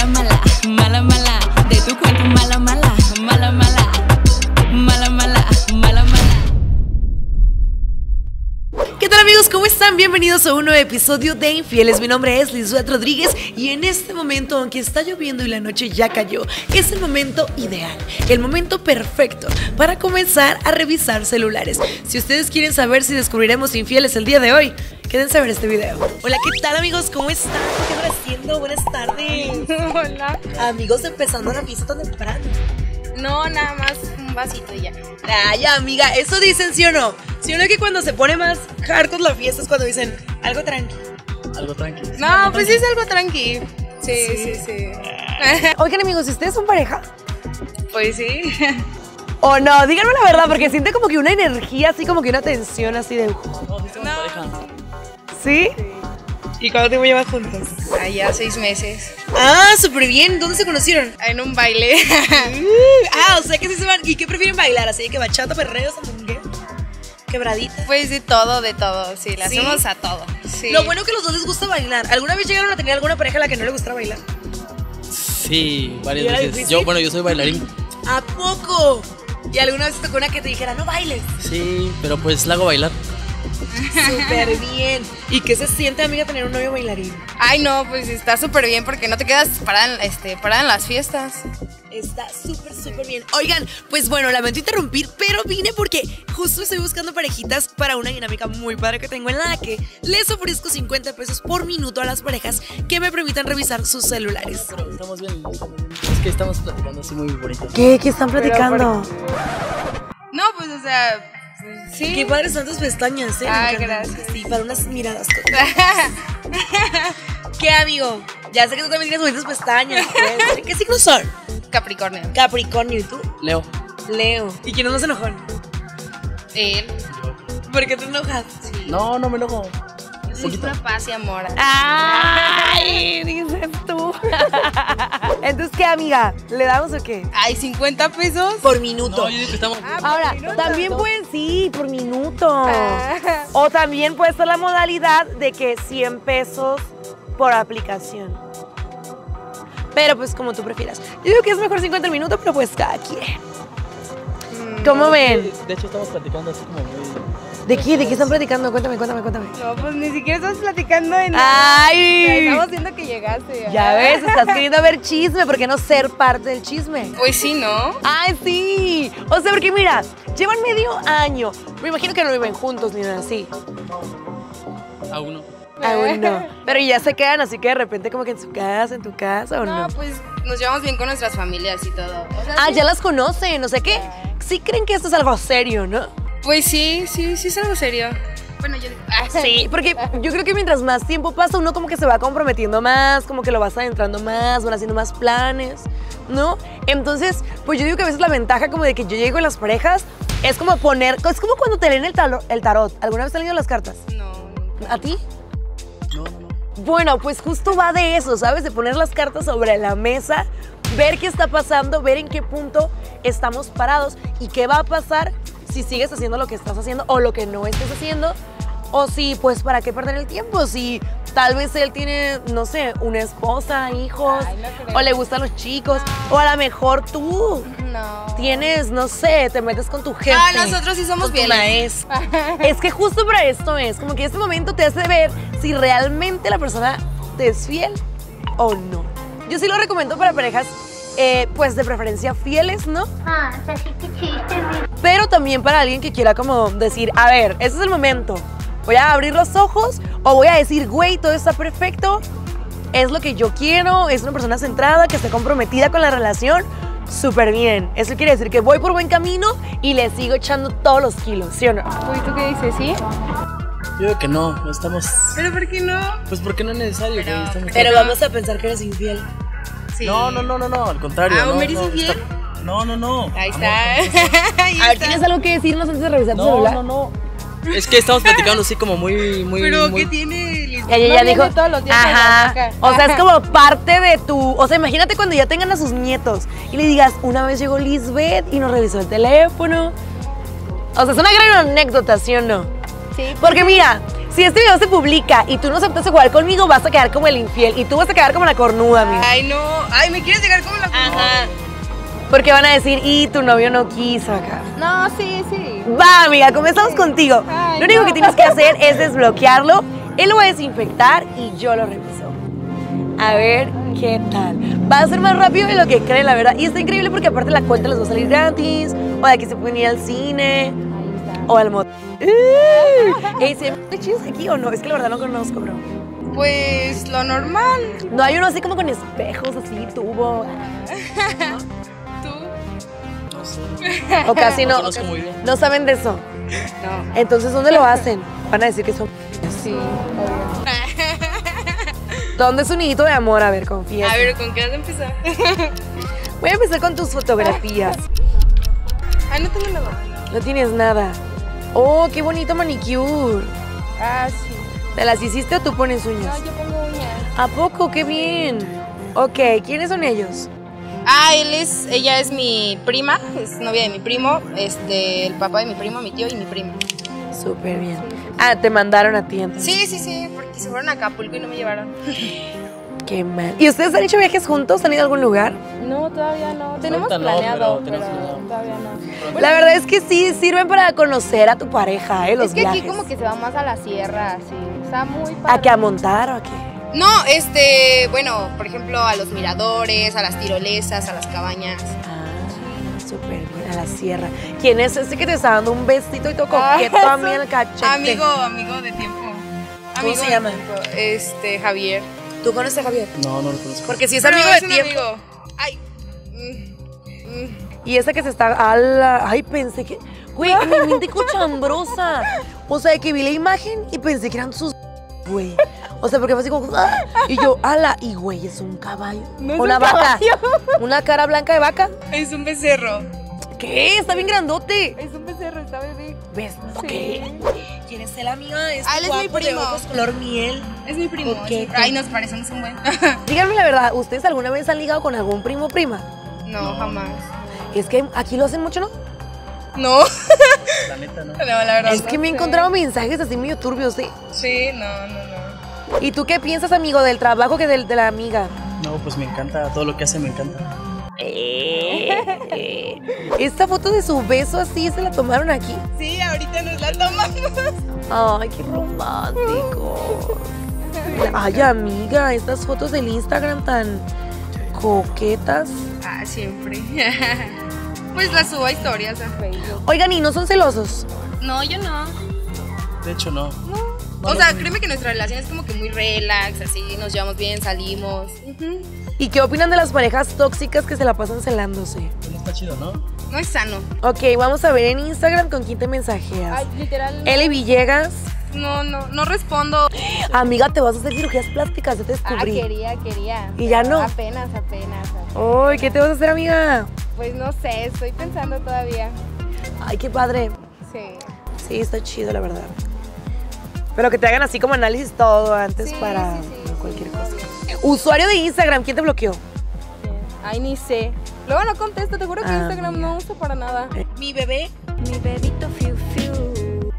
Mala, mala, mala, mala. De tu mala, mala, mala, tal amigos? ¿Cómo están? Bienvenidos a un nuevo episodio de Infieles. Mi nombre es Lizuet Rodríguez y en este momento, aunque está lloviendo y la noche ya cayó, es el momento ideal, el momento perfecto para comenzar a revisar celulares. Si ustedes quieren saber si descubriremos infieles el día de hoy, quédense a ver este video. Hola, ¿qué tal amigos? ¿Cómo están? ¿Qué están haciendo? Buenas tardes. Hola. Amigos, empezando la fiesta tan temprano. No, nada más un vasito y ya. Ay, amiga, eso dicen, ¿sí o no? ¿Sí o no que cuando se pone más hardcore la fiesta es cuando dicen algo tranqui? Algo tranquilo. No, pues sí es algo tranqui. Sí, sí, sí. Oigan amigos, ¿y ustedes son pareja? Pues sí. O no, díganme la verdad, porque siente como que una energía, así como que una tensión así de... No, sí No. pareja. ¿Sí? ¿Y cuánto tiempo llevan juntos? Allá seis meses. Ah, súper bien. ¿Dónde se conocieron? En un baile. ah, o sea que sí se van. ¿Y qué prefieren bailar? ¿Así de que bachata, perreo, sandungue? Quebradita. Pues de todo, de todo. Sí, le ¿Sí? hacemos a todo. Sí. Lo bueno que a los dos les gusta bailar. ¿Alguna vez llegaron a tener alguna pareja a la que no le gustara bailar? Sí, ¿Y varias veces. difícil? Yo, bueno, yo soy bailarín. ¿A poco? ¿Y alguna vez tocó una que te dijera, no bailes? Sí, pero pues la hago bailar. Súper bien. ¿Y qué se siente, amiga, tener un novio bailarín? Ay, no, pues está súper bien porque no te quedas parada en, este, parada en las fiestas. Está súper, súper bien. Oigan, pues bueno, lamento interrumpir, pero vine porque justo estoy buscando parejitas para una dinámica muy padre que tengo en la que les ofrezco 50 pesos por minuto a las parejas que me permitan revisar sus celulares. Pero estamos bien. Es que estamos platicando así muy bonito. ¿Qué? ¿Qué están platicando? No, pues, o sea, sí. Qué padres son tus pestañas, ¿eh? Ay, gracias. Sí, para unas miradas. ¿Qué, amigo? Ya sé que tú también tienes bonitas pestañas. pues. ¿Qué signos son? Capricornio. Capricornio, ¿y tú? Leo. Leo. ¿Y quién es más enojón? Él. ¿Por qué te enojas? Sí. No, no me enojo. Pura paz y amor. ¡Ay! Dices tú. Entonces, ¿qué, amiga? ¿Le damos o qué? Ay, 50 pesos. Por minuto. No, yo digo que estamos. Ahora, también pueden, sí, por minuto. O también puede ser la modalidad de que 100 pesos por aplicación. Pero pues como tú prefieras. Yo digo que es mejor 50 minutos, pero pues cada quien. ¿Cómo ven? De hecho, estamos platicando así como muy. ¿De qué? ¿De qué están platicando? Cuéntame, cuéntame, cuéntame. No, pues ni siquiera estamos platicando de nada. ¡Ay! Estamos viendo que llegaste. Ya ves, estás queriendo ver chisme, ¿por qué no ser parte del chisme? Pues sí, ¿no? ¡Ay, sí! O sea, porque mira, llevan medio año. Me imagino que no viven juntos ni nada así. A uno. Aún no. Pero ya se quedan así que de repente como que en su casa, en tu casa o no. No, pues nos llevamos bien con nuestras familias y todo. O sea, Ah, sí. ya las conocen, o sea que sí creen que esto es algo serio, ¿no? Pues sí, sí, sí es algo serio. Bueno, yo digo. ah, Sí, porque yo creo que mientras más tiempo pasa, uno como que se va comprometiendo más, como que lo vas adentrando más, van haciendo más planes, ¿no? Entonces, pues yo digo que a veces la ventaja como de que yo llego en las parejas es como poner, es como cuando te leen el, talo- el tarot. ¿Alguna vez te han leído las cartas? No. ¿A ti? No, no, no. Bueno, pues justo va de eso, ¿sabes? De poner las cartas sobre la mesa, ver qué está pasando, ver en qué punto estamos parados y qué va a pasar si sigues haciendo lo que estás haciendo o lo que no estés haciendo. O si, pues, ¿para qué perder el tiempo? Si tal vez él tiene, no sé, una esposa, hijos, Ay, no creo. o le gustan los chicos, o a lo mejor tú No. tienes, no sé, te metes con tu jefe. Ah, nosotros sí somos fieles. Es que justo para esto es, como que este momento te hace ver si realmente la persona te es fiel o no. Yo sí lo recomiendo para parejas, eh, pues de preferencia fieles, ¿no? Pero también para alguien que quiera como decir, a ver, este es el momento. Voy a abrir los ojos o voy a decir, güey, todo está perfecto. Es lo que yo quiero, es una persona centrada, que esté comprometida con la relación. Súper bien. Eso quiere decir que voy por buen camino y le sigo echando todos los kilos, ¿sí o no? Uy, ¿tú qué dices? ¿Sí? Yo digo que no. Estamos. ¿Pero por qué no? Pues porque no es necesario. güey, estamos- Pero vamos a pensar que eres infiel. Sí. No, no, no, no, no. Al contrario. Ah, no, no, está- No, no, no. Ahí está. Ahí A ver, está. ¿tienes algo que decirnos antes de revisar tu No, celular? no, no. Es que estamos platicando así como muy, muy. Pero muy... ¿qué tiene Lisbeth? Ya, ya, No dijo. todos los días a Ajá. O sea, es como parte de tu. O sea, imagínate cuando ya tengan a sus nietos y le digas, una vez llegó Lisbeth y nos revisó el teléfono. O sea, es una gran anécdota, ¿sí o no? Sí. Porque mira, si este video se publica y tú no aceptas jugar conmigo, vas a quedar como el infiel y tú vas a quedar como la cornuda, amiga. Ay, no. Ay, ¿me quieres llegar como la Ajá. Porque van a decir, y tu novio no quiso acá. No, sí, sí. Va, amiga, comenzamos contigo. Ay, lo único no. que tienes que hacer es desbloquearlo. Él lo va a desinfectar y yo lo reviso. A ver qué tal. Va a ser más rápido de lo que creen, la verdad. Y está increíble porque aparte la cuenta les va a salir gratis. O de aquí se pueden ir al cine. O al motel. Ey, ¿Se ve chidos aquí o no? Es que la verdad no conozco, bro. Pues lo normal. No hay uno así como con espejos, así, tubo. Tú. No sé. O casi No no. conozco muy bien. No saben de eso. No. Entonces, ¿dónde lo hacen? Van a decir que son. Sí, ¿Dónde es un nidito de amor? A ver, confía. A ver, ¿con qué vas a empezar? Voy a empezar con tus fotografías. Ay, no tengo nada. No tienes nada. Oh, qué bonito manicure. Ah, sí. ¿Te las hiciste o tú pones No, uñas? yo pongo uñas. ¿A poco? ¡Qué bien! Ok, ¿quiénes son ellos? Ah, él es, ella es mi prima, es novia de mi primo, este, el papá de mi primo, mi tío y mi prima. Súper bien. Ah, te mandaron a ti entonces. Sí, sí, sí, porque se fueron a Acapulco y no me llevaron. Qué mal. ¿Y ustedes han hecho viajes juntos? ¿Han ido a algún lugar? No, todavía no. Tenemos planeado, pero pero, tenemos planeado. todavía no. La verdad es que sí, sirven para conocer a tu pareja, ¿eh? Los es que viajes. aquí como que se va más a la sierra, así. Está muy padre. ¿A qué? ¿A montar o a qué? No, este, bueno, por ejemplo, a los miradores, a las tirolesas, a las cabañas. Ah, súper bien, a la sierra. ¿Quién es ese que te está dando un besito y Ah, coqueto a mí en el cachete? Amigo, amigo de tiempo. Amigo se llama? tiempo. Este, Javier. ¿Tú conoces a Javier? No, no lo conozco. Porque si es Pero amigo es de un tiempo. amigo. Ay. mm, mm. Y esa que se está. ala, Ay, pensé que. Güey, mi mente cochambrosa. O sea, que vi la imagen y pensé que eran sus. Güey. O sea, porque fue así como. ¡ah! Y yo, ala, y güey, es un caballo. No es Una un vaca. caballo. Una cara blanca de vaca. Es un becerro. ¿Qué? Está bien grandote. Es un becerro, está bebé. ¿Ves? Sí. ¿Qué? ¿Quién es el amigo de este Ah, él es mi de primo. ojos color miel? Es mi primo. Ok, es mi- ok. Ay, nos parecemos un buen. Díganme la verdad, ¿ustedes alguna vez han ligado con algún primo o prima? no, jamás. Es que aquí lo hacen mucho, ¿no? No. La neta, no. No, la verdad. Es que me he encontrado mensajes así medio turbios, ¿sí? Sí, no, no, no. ¿Y tú qué piensas, amigo, del trabajo que del, de la amiga? No, pues me encanta. Todo lo que hace me encanta. Esta foto de su beso así se la tomaron aquí. Sí, ahorita nos la tomamos. Ay, qué romántico. Ay, amiga, estas fotos del Instagram tan coquetas. Ah, siempre. pues la subo a historias a Facebook. Oigan, ¿y no son celosos? No, yo no. De hecho, no. O sea, créeme que nuestra relación es como que muy relax, así, nos llevamos bien, salimos. ¿Y qué opinan de las parejas tóxicas que se la pasan celándose? Pues no está chido, ¿no? No es sano. Ok, vamos a ver en Instagram con quién te mensajeas. Ay, literal. Eli Villegas. No, no, no respondo. Amiga, te vas a hacer cirugías plásticas, ya te Ah, descubrí. quería, quería. ¿Y ya no? Apenas, apenas. Ay, ¿qué te vas a hacer, amiga? Pues no sé, estoy pensando todavía. Ay, qué padre. Sí. Sí, está chido, la verdad. Pero que te hagan así como análisis todo antes Sí, para sí, sí, cualquier cosa. Usuario de Instagram, ¿quién te bloqueó? Ay, ni sé. Luego no contesto, te juro que Ah, Instagram mira. no uso para nada. Mi bebé. Mi bebito fiu fiu.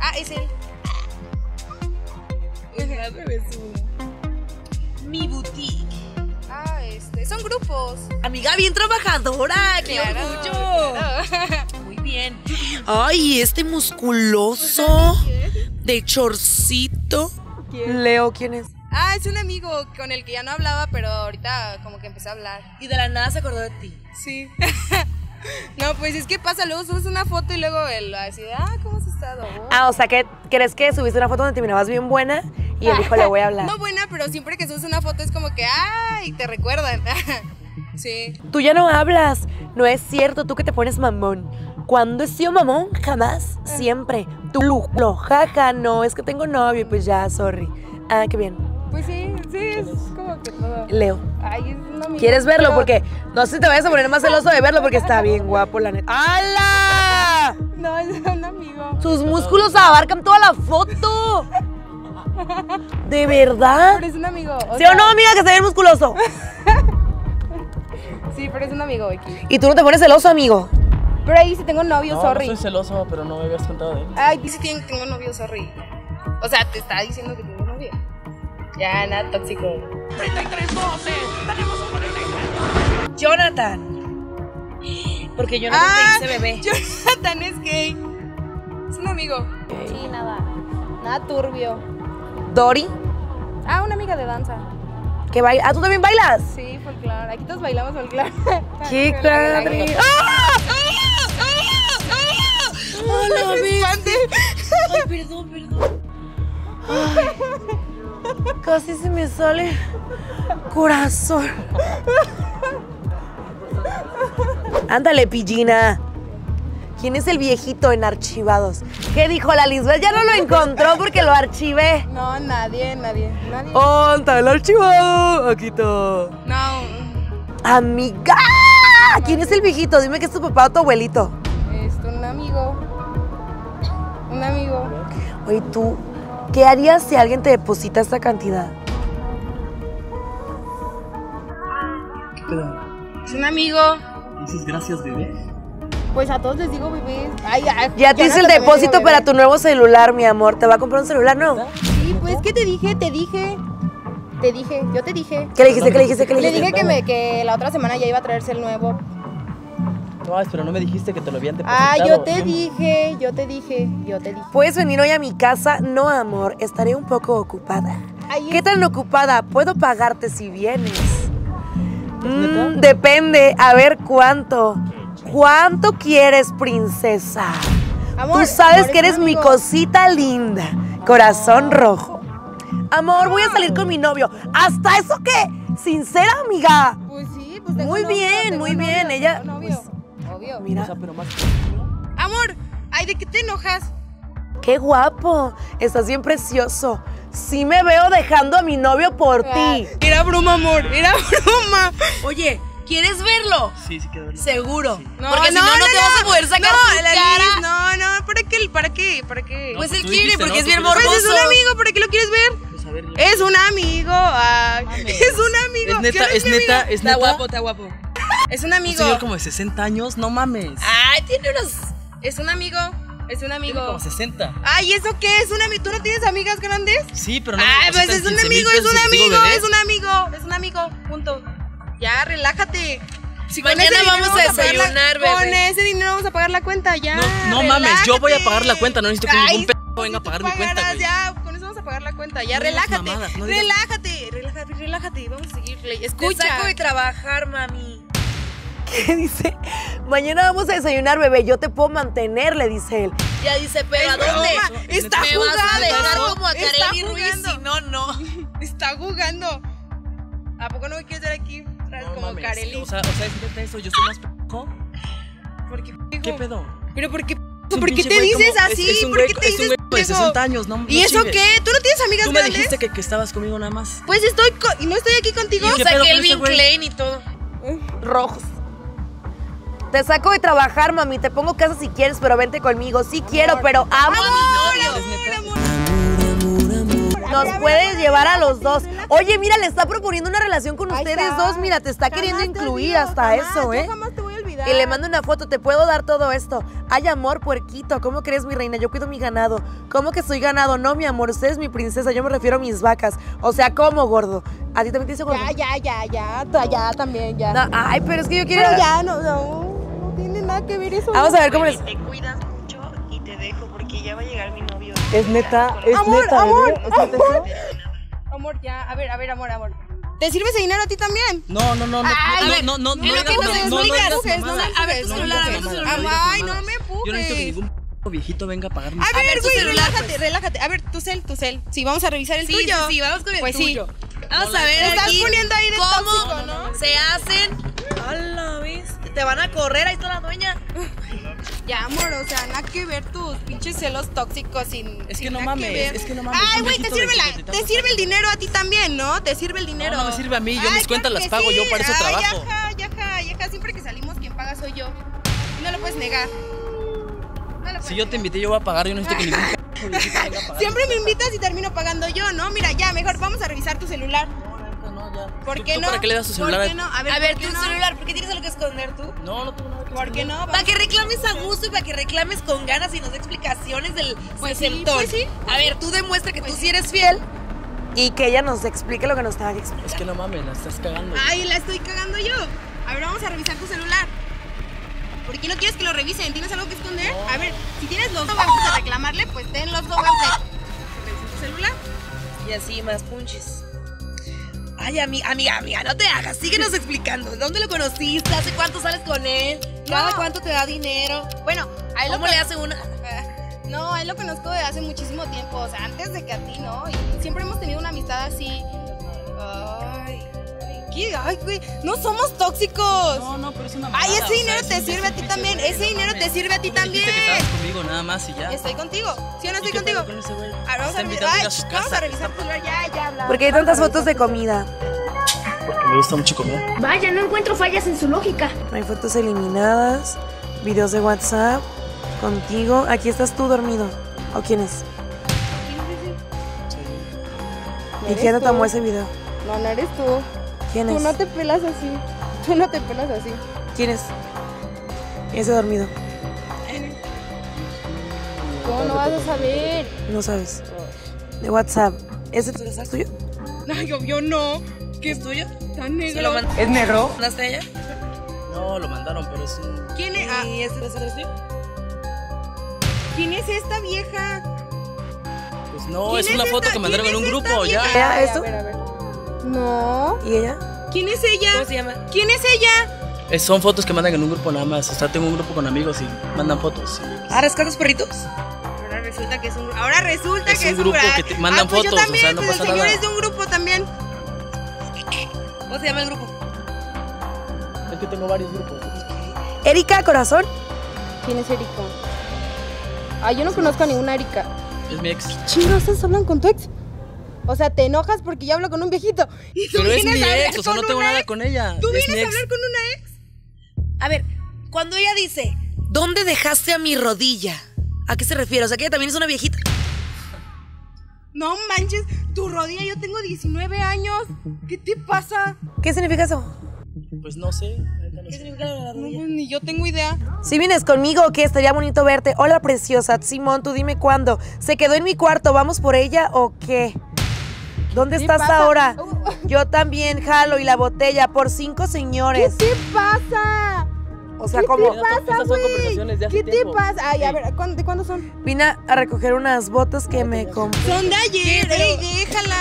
Ah, es él. Mi boutique. Ah, este, son grupos. Amiga, bien trabajadora. ¡Qué Claro, orgullo! claro. Muy bien. Ay, este musculoso de chorcito. Leo, ¿quién es? Ah, es un amigo con el que ya no hablaba, pero ahorita como que empecé a hablar. Y de la nada se acordó de ti. Sí. no, pues es que pasa, luego subes una foto y luego él así de, ah, ¿cómo has estado? Ah, o sea, que ¿crees que subiste una foto donde te mirabas bien buena? Y él dijo, le voy a hablar. No buena, pero siempre que subes una foto es como que, ay, te recuerdan. sí. Tú ya no hablas. No es cierto, tú que te pones mamón. ¿Cuándo he sido mamón? Jamás. Siempre. Tú lo, lo jaja, no, es que tengo novio y pues ya, sorry. Ah, qué bien. Pues sí, sí, es como que todo. Leo. Ay, es un amigo. ¿Quieres verlo? Porque no sé si te vayas a poner más celoso de verlo porque está bien guapo, la neta. ¡Hala! No, es un amigo. Sus músculos abarcan toda la foto. ¿De verdad? Pero es un amigo. ¿Sí o no, amiga, que se ve musculoso? Sí, pero es un amigo, X. Y tú no te pones celoso, amigo. Pero ahí sí tengo novio, No, sorry. no soy celoso, pero no me habías contado de él. Ay, dice que tengo novio, sorry. O sea, te está diciendo que tienes novio. Ya, nada tóxico. Jonathan. Porque Jonathan Ah, te dice bebé. Jonathan es gay. Es un amigo. Sí, nada. Nada turbio. Dori, Ah, una amiga de danza. que baila. Ah, ¿tú también bailas? Sí, folclore. Aquí todos bailamos folclore. ¡Qué padre! la- ¡Ah! ¡Hola, Ay, perdón, perdón. Ay, casi se me sale corazón. Ándale, pillina. ¿Quién es el viejito en archivados? ¿Qué dijo la Lisbeth? Ya no lo encontró porque lo archivé. No, nadie, nadie. Nadie. ¡Onta el archivado! Aquí está. No. Amiga. ¿Quién es el viejito? Dime que es tu papá o tu abuelito. Es un amigo. Un amigo. Oye, tú, ¿qué harías si alguien te deposita esta cantidad? Es un amigo. ¿Dices gracias, bebé? Pues a todos les digo bebés. Ay, ay, Ya te hice el depósito para tu nuevo celular, mi amor. ¿Te va a comprar un celular nuevo? Sí, pues, ¿qué te dije? Te dije. Te dije, yo te dije. ¿Qué le dijiste? ¿Qué le dijiste? ¿Qué le Le dijiste? dije que, me, que la otra semana ya iba a traerse el nuevo. No, pero no me dijiste que te lo habían depositado. Ah, yo te No, dije, yo te dije, yo te dije. ¿Puedes venir hoy a mi casa? No, amor, estaré un poco ocupada. Ay, ¿Qué tan ocupada? Puedo pagarte si vienes. Mm, depende, a ver cuánto. ¿Cuánto quieres, princesa? Amor, Tú sabes amor, que es eres mi cosita linda. Corazón rojo. Amor, voy a salir con mi novio. ¿Hasta eso qué? Sincera, amiga. Pues sí, pues tengo Muy novio, bien, tengo muy bien, novio, ella, tengo novio. Obvio. O Mira, sea, pero más. Amor, ay, ¿de qué te enojas? qué guapo. Estás bien precioso. Sí me veo dejando a mi novio por ti. Era broma, amor, era broma. Oye, ¿quieres verlo? Sí, sí, quiero verlo. Seguro. No, Porque si no, no, te vas a poder sacar no, tu la cara. Liz, no, no, ¿para qué? ¿Para qué? ¿Para qué? No, Pues pues él quiere, dijiste, porque ¿no? es bien morboso. Pues es un amigo, ¿para qué lo quieres ver? Pues a ver. Es un amigo. ay, es un amigo. Es neta, es que neta, amigo. es neta. está guapo. Es un Un amigo. señor como de 60 años, no mames. Ay, tiene unos. Es un amigo. Es un Tiene amigo. como 60. Ay, ¿eso qué? ¿Es un amigo? ¿Tú no tienes amigas grandes? Sí, pero no. Ay, pues es un 15,000 amigo, es un te amigo, es un amigo, es un amigo, punto. Ya, relájate. Si con Mañana ese dinero vamos a la- desayunar, bebé. Con ese dinero vamos a pagar la cuenta, ya. No, no mames, yo voy a pagar la cuenta, no necesito que Ay, ningún p venga a pagar mi cuenta, güey. Ya, con eso vamos a pagar la cuenta, ya, No relájate. mamadas, no digas- relájate, relájate, relájate, vamos a seguirle. Te Escucha. saco de trabajar, mami. ¿Qué dice? Mañana vamos a desayunar, bebé. Yo te puedo mantener, le dice él. Ya dice, pero ¿a Es dónde? broma, está ¿Me vas a jugando. dejar como a Kareli Ruiz? jugando. Si no, no. Está jugando. ¿A poco no me quieres ver aquí? No como mames, Kareli. O sea, o sea, es neta eso, yo soy más p. ¿Por qué, ¿Qué pendejo? pedo? ¿Pero por qué? Es ¿Por qué te dices como- es- así? Es un ¿Por qué te es dices de pendejo? 60 años, ¿no? ¿Y no eso chingues. qué? ¿Tú no tienes amigas Tú me grandes? dijiste que, que estabas conmigo nada más. Pues estoy y no estoy aquí contigo. ¿Y qué con ese güey? Klein y todo. Rojos. Te saco de trabajar, mami. Te pongo casa si quieres, pero vente conmigo. Sí quiero, pero amo a mi novio. Nos puedes llevar a los dos. Oye, mira, le está proponiendo una relación con ustedes dos. Mira, te está queriendo incluir hasta eso, yo ¿eh? jamás te voy a olvidar. Y le mando una foto, te puedo dar todo esto. Ay, amor, puerquito, ¿cómo crees, mi reina? Yo cuido mi ganado. ¿Cómo que soy ganado? No, mi amor, usted es mi princesa, yo me refiero a mis vacas. O sea, ¿cómo, gordo? ¿A ti también te dice gordo? Ya, ya, ya, ya, ya también, ya. No, ay, pero es que yo quiero... Pero ya, no, no, nada que ver eso. Vamos a ver cómo les... Te cuidas mucho y te dejo porque ya va a llegar mi novio. Es neta, es Amor, neta, amor, bebé. ¿Es neta eso? Amor, ya. A ver, a ver, amor, amor. ¿Te sirve ese dinero a ti también? No, no, no, no, Ay, a no, no, no, no no, empujes, no empujes, no me- a ver, tu No celular, a ver, tu celular. Ay, no me Yo no necesito que empujes. ningún p viejito venga a pagar mi A ver, güey, relájate, pues. relájate. A ver, tu cel, tu cel. Sí, vamos a revisar el Sí, tuyo. sí, sí, vamos con el Pues sí. tuyo. Vamos a ver Te estás aquí poniendo ahí de cómo tóxico, ¿no? se hacen... Hola, ¿ves? Te van a correr, ahí está la dueña. Ya, amor, o sea, nada que ver tus pinches celos tóxicos sin. Es que sin no mames, es que no mames, Ay, güey, te sirve, la, 50 y te tantos sirve el dinero a ti también, ¿no? Te sirve el dinero. No, no me sirve a mí, yo Ay, mis cuentas las pago, yo para eso Ay, trabajo. Yaja, yaja, yaja, siempre que salimos, quien paga soy yo. No lo puedes negar. No lo puedes Si yo te invité, yo voy a pagar, yo no necesito que ningún. Siempre me invitas y termino pagando yo, ¿no? Mira, ya, mejor vamos a revisar tu celular. ¿Por ¿Tú- qué tú no? para qué le das tu celular? ¿Por qué no? A ver, A ver, ¿por qué tu no? celular, ¿por qué tienes algo que esconder tú? No, no tengo nada que ¿Por qué no? Para que reclames a gusto y para que reclames con ganas y nos dé explicaciones del Pues sí, pues sí. A ver, tú demuestra que tú sí eres fiel y que ella nos explique lo que nos estaba explicando. Es que no mames, la estás cagando. Ay, la estoy cagando yo. A ver, vamos a revisar tu celular. ¿Por qué no quieres que lo revisen? ¿Tienes algo que esconder? A ver, si tienes los dos de reclamarle, pues ten los dos de revisar tu celular. Y así más punches. Ay, amiga, amiga, amiga, no te hagas. Síguenos explicando. ¿Dónde lo conociste? ¿Hace cuánto sales con él? ¿Cada No. cuánto te da dinero? Bueno, a él ¿Cómo le hace una? No, a él lo conozco de hace muchísimo tiempo, o sea, antes de que a ti, ¿no? Y siempre hemos tenido una amistad así. Ay, ¿qué? Ay, güey, no somos tóxicos. No, no, pero es una Ay, mamada, ese o sea, dinero te sirve a ti también. güey, Ese no dinero te sirve a ti también. que estabas conmigo nada más y ya. Estoy contigo. ¿Sí o no ¿Y estoy qué contigo? con ese güey? A ver, vamos a revisar. a su Ay, vamos a casa. revisar tu celular. Ya, ya hablamos. Porque hay tantas fotos de comida. Porque me gusta mucho comer. Vaya, no encuentro fallas en su lógica. Hay fotos eliminadas, videos de WhatsApp, contigo. Aquí estás tú dormido. ¿O quién es? ¿Y quién te tomó ese video? No, no eres tú. ¿Quién Tú es? no te pelas así. Tú no te pelas así. ¿Quién es? Ese dormido. ¿Cómo no vas a saber? No sabes. De WhatsApp. ¿Ese es tuyo? Ay, obvio no. ¿Qué ¿Es tuyo? Tan negro. ¿Se lo mand- ¿Es negro? ¿Mandaste a ella? No, lo mandaron, pero es un. ¿Quién es, ah, ¿Y ese es tuyo? ¿Quién es esta vieja? Pues no, ¿Quién es es una foto esta? que mandaron en ¿Quién un grupo, ya. vieja? ¿Ella Ay, es a tú? ver, a ver. No. ¿Y ella? ¿Quién es ella? ¿Cómo se llama? ¿Quién es ella? Es- son fotos que mandan en un grupo nada más. O sea, tengo un grupo con amigos y mandan fotos. y- ¿Ah, rescatas perritos? Ahora resulta que es un Ahora resulta Es que un es grupo ah, que te mandan ah, pues yo fotos, o también, sea, no pues pasa el señor nada. es de un grupo también. ¿Cómo se llama el grupo? Es que tengo varios grupos. Erika Corazón. ¿Quién es Erika? Ah, yo no conozco a ninguna Erika. Es mi ex. ¿Chingados hablan con tu ex? O sea, te enojas porque yo hablo con un viejito. Y tú Pero es vienes mi a hablar ex, o sea, con no tengo una nada ex. con ella. ¿Tú es vienes a hablar con una ex? A ver, cuando ella dice, ¿dónde dejaste a mi rodilla? ¿A qué se refiere? O sea, que ella también es una viejita. No manches, tu rodilla, yo tengo 19 años. ¿Qué te pasa? ¿Qué significa eso? Pues no sé. ¿Qué significa la rodilla? ni yo tengo idea. Si vienes conmigo, ¿o qué? Estaría bonito verte. Hola, preciosa. Simón, tú dime cuándo. ¿Se quedó en mi cuarto? ¿Vamos por ella o qué? ¿Dónde ¿Qué estás pasa? ahora? Uh. Yo también jalo y la botella por cinco ¿Qué señores. te pasa? O sea, ¿Qué como te pasa, esas son güey? conversaciones de hace ¿Qué te tiempo. pasa? Ay, a Sí. ver, ¿cuándo- ¿de cuándo son? vine a recoger unas botas que me compré. Son de ayer, ey, déjala.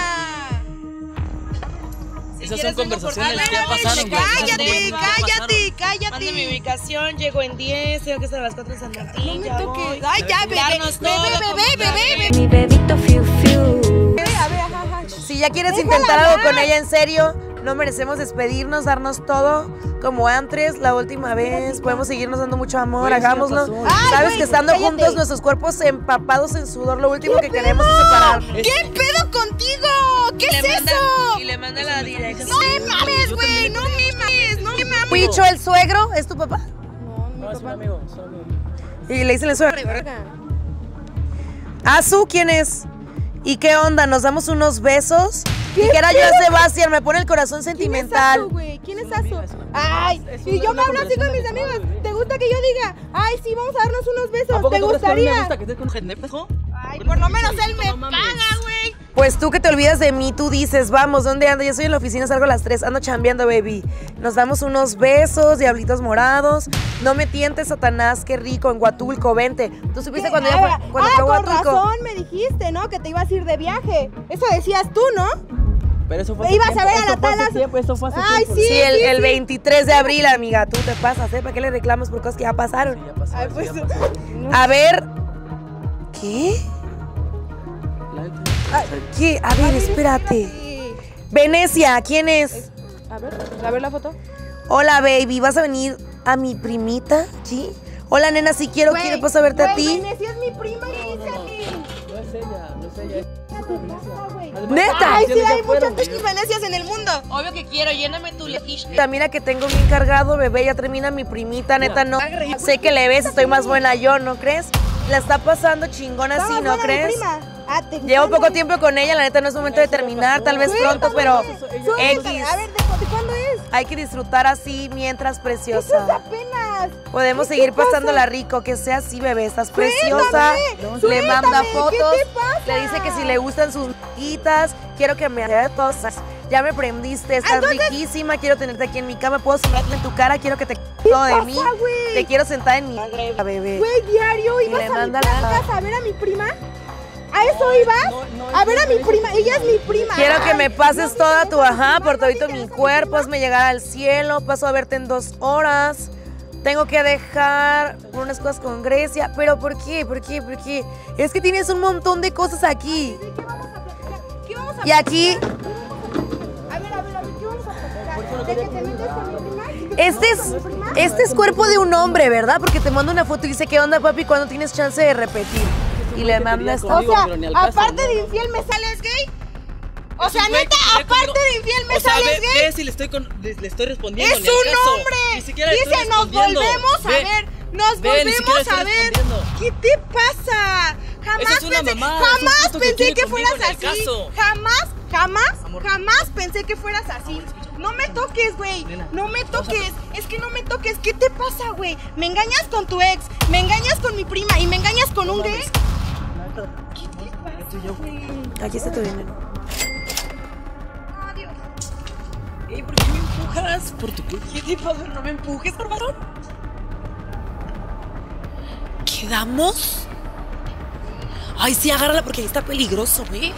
Esas son conversaciones A ver, que ya a ver, pasaron, Cállate, cállate, pasaron. Mándame mi cállate. ubicación, llego en 10, tengo que estar a las 4 de San Martín. No me toques. Ay, ya, bebé. Bebé, bebé, bebé. Mi bebito fiu fiu. Si ya quieres Déjala intentar algo con ella en serio, no merecemos despedirnos, darnos todo como antes, la última vez. Podemos seguirnos dando mucho amor, hagámoslo. Sabes que estando cállate. juntos, nuestros cuerpos empapados en sudor, lo último que queremos es separarnos. ¿Qué pedo contigo? ¿Qué es eso? y le manda la dirección. No me mames, güey, no me mames, no me mames. Picho, el suegro, ¿es tu papá? No, mi No, es un papá. amigo. es un amigo. Y le dicen el suegro. Azu, ¿quién es? ¿Y qué onda? ¿Nos damos unos besos? Y que era yo a Sebastián, me pone el corazón ¿Quién es sentimental. Azu, güey? ¿Quién es Azu? Ay, y yo me hablo así con mis amigos. ¿Te gusta que yo diga? Ay, sí, vamos a darnos unos ¿A besos. poco ¿Te gustaría? gusta que estés con gente? Ay, por lo menos él me No mames. paga, güey. Pues tú que te olvidas de mí, tú dices, vamos, ¿dónde ando? Yo estoy en la oficina, salgo a las 3, ando chambeando, baby. Nos damos unos besos, diablitos morados. No me tientes, Satanás, qué rico, en Huatulco, vente. ¿Tú supiste cuando ella Ah, fue, cuando ah, fue a con Huatulco? razón me dijiste, ¿no? Que te ibas a ir de viaje. Eso decías tú, ¿no? Pero eso fue ibas a ver a la tiempo, Eso fue hace Ay, tiempo. sí. Sí, el, el 23 de abril, amiga, tú te pasas, ¿eh? ¿Para qué le reclamos por cosas que ya pasaron? Sí, ya pasó, Ay, eso pues. ya pasó. A ver. ¿Qué? ¿Qué? A ver, espérate. Venecia, ¿quién es? A ver, a ver la foto. Hola, baby, ¿vas a venir a mi primita? ¿Sí? Hola, nena, si quiero, Güey, quiero paso a verte a ti. Venecia es mi prima y dice a mí. No es ella, no es ella. ¿Neta? Ay, sí, hay muchas Venecias en el mundo. Obvio que quiero, lléname tu lefish. Mira que tengo bien cargado, bebé, ya termina mi primita, neta, no. Sé que le ves, estoy más buena yo, ¿no crees? La está pasando chingona así, ¿no buena mi crees? prima. Ah, ¿te Llevo poco tiempo con ella, la neta no es momento de terminar, tal vez pronto, pero. X. A ver, ¿de, de cuándo es? Hay que disfrutar así mientras Eso es preciosa. apenas. Podemos ¿Qué seguir pasándola rico, que sea así, bebé. Estás preciosa. Le manda fotos. ¿qué te pasa? Le dice que si le gustan sus guitas, quiero que me hagas cosas. Ya me prendiste, estás riquísima, quiero tenerte aquí en mi cama, puedo sentarte en tu cara, quiero que te todo de mí. Te quiero sentar en mi bebé. Güey, diario Y ibas le a mi a ver a mi prima. ¿A eso ibas? A ver a mi prima. Ella es mi prima. Quiero que me pases toda tu ajá por todito mi cuerpo, hazme llegar al cielo, paso a verte en dos horas. Tengo que dejar unas cosas con Grecia, pero ¿por qué? ¿Por qué? ¿Por qué? Es que tienes un montón de cosas aquí. ¿De qué vamos a platicar? ¿Qué vamos a Y aquí, A ver, a ver, a ver, ¿qué vamos a platicar? ¿De que te metes con mi prima? ¿Y que te este es, este es cuerpo de un hombre, ¿verdad? Porque te mando una foto y dice, ¿qué onda, papi? ¿Cuándo tienes chance de repetir? Y le mandas O sea, aparte de infiel, ¿me sales gay? O sea, neta, aparte de infiel, ¿me O sea, sales ve, gay? ve si le estoy, con- le, le estoy respondiendo. Es un caso. hombre. Ni siquiera le estoy Dice, nos volvemos a Ve, ver. Nos ve, volvemos a ver. ¿Qué te pasa? Jamás es pensé, mamá, jamás que pensé que fueras así. Jamás, jamás, Amor. jamás pensé que fueras así. No me toques, güey. No me toques. Es que no me toques. ¿Qué te pasa, güey? Me engañas con tu ex, me engañas con mi prima y me engañas con un gay. ¿Qué te pasa, güey? Aquí está tu dinero. Adiós. Ey, ¿por qué me empujas? Por tu. ¿Qué te pasa? No me empujes, por favor. ¿Quedamos? Ay, sí, agárrala porque ahí está peligroso, ¿eh?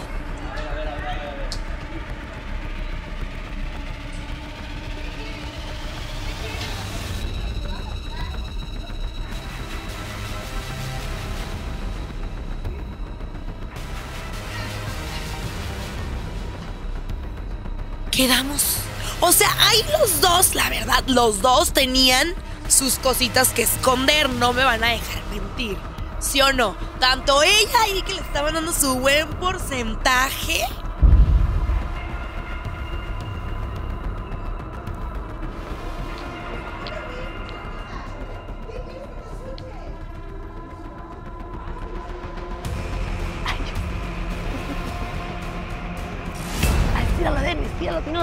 Quedamos. O sea, ahí los dos, la verdad, los dos tenían sus cositas que esconder, no me van a dejar mentir. ¿Sí o no? Tanto ella ahí que le estaban dando su buen porcentaje.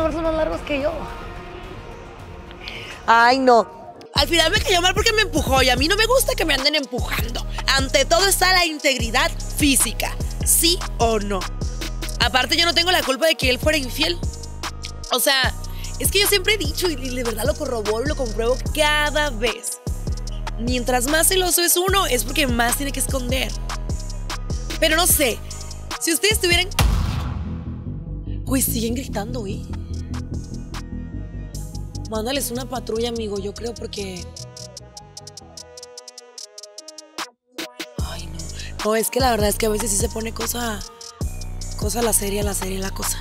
Brazos más largos que yo. Ay, no. Al final me cayó mal porque me empujó y a mí no me gusta que me anden empujando. Ante todo está la integridad física, sí o no. Aparte yo no tengo la culpa de que él fuera infiel. O sea, es que yo siempre he dicho y de verdad lo corroboro y lo compruebo cada vez. Mientras más celoso es uno, es porque más tiene que esconder. Pero no sé, si ustedes tuvieran... Uy, siguen gritando, ¿eh? Mándales una patrulla, amigo, yo creo, porque. Ay, no. No, es que la verdad es que a veces sí se pone cosa. Cosa la serie, la serie, la cosa.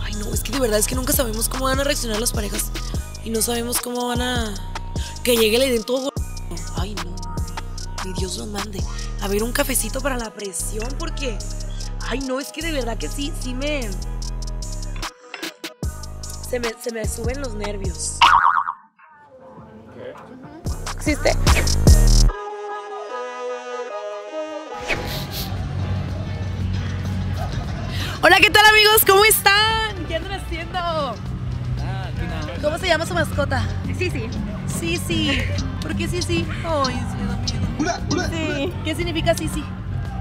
Ay, no, es que de verdad es que nunca sabemos cómo van a reaccionar las parejas. Y no sabemos cómo van a. Que llegue le den todo. Ay, no. Ni Dios los mande. A ver, un cafecito para la presión, porque. Ay, no, es que de verdad que sí, sí me. Se me, se me suben los nervios. ¿Existe? Hola, ¿qué tal amigos? ¿Cómo están? ¿Qué andan haciendo? Ah. ¿Cómo se llama su mascota? Sí, sí. Sí, sí. ¿Por qué sí, sí? Ay, sí, me da miedo. Sí. ¿Qué significa sí, sí?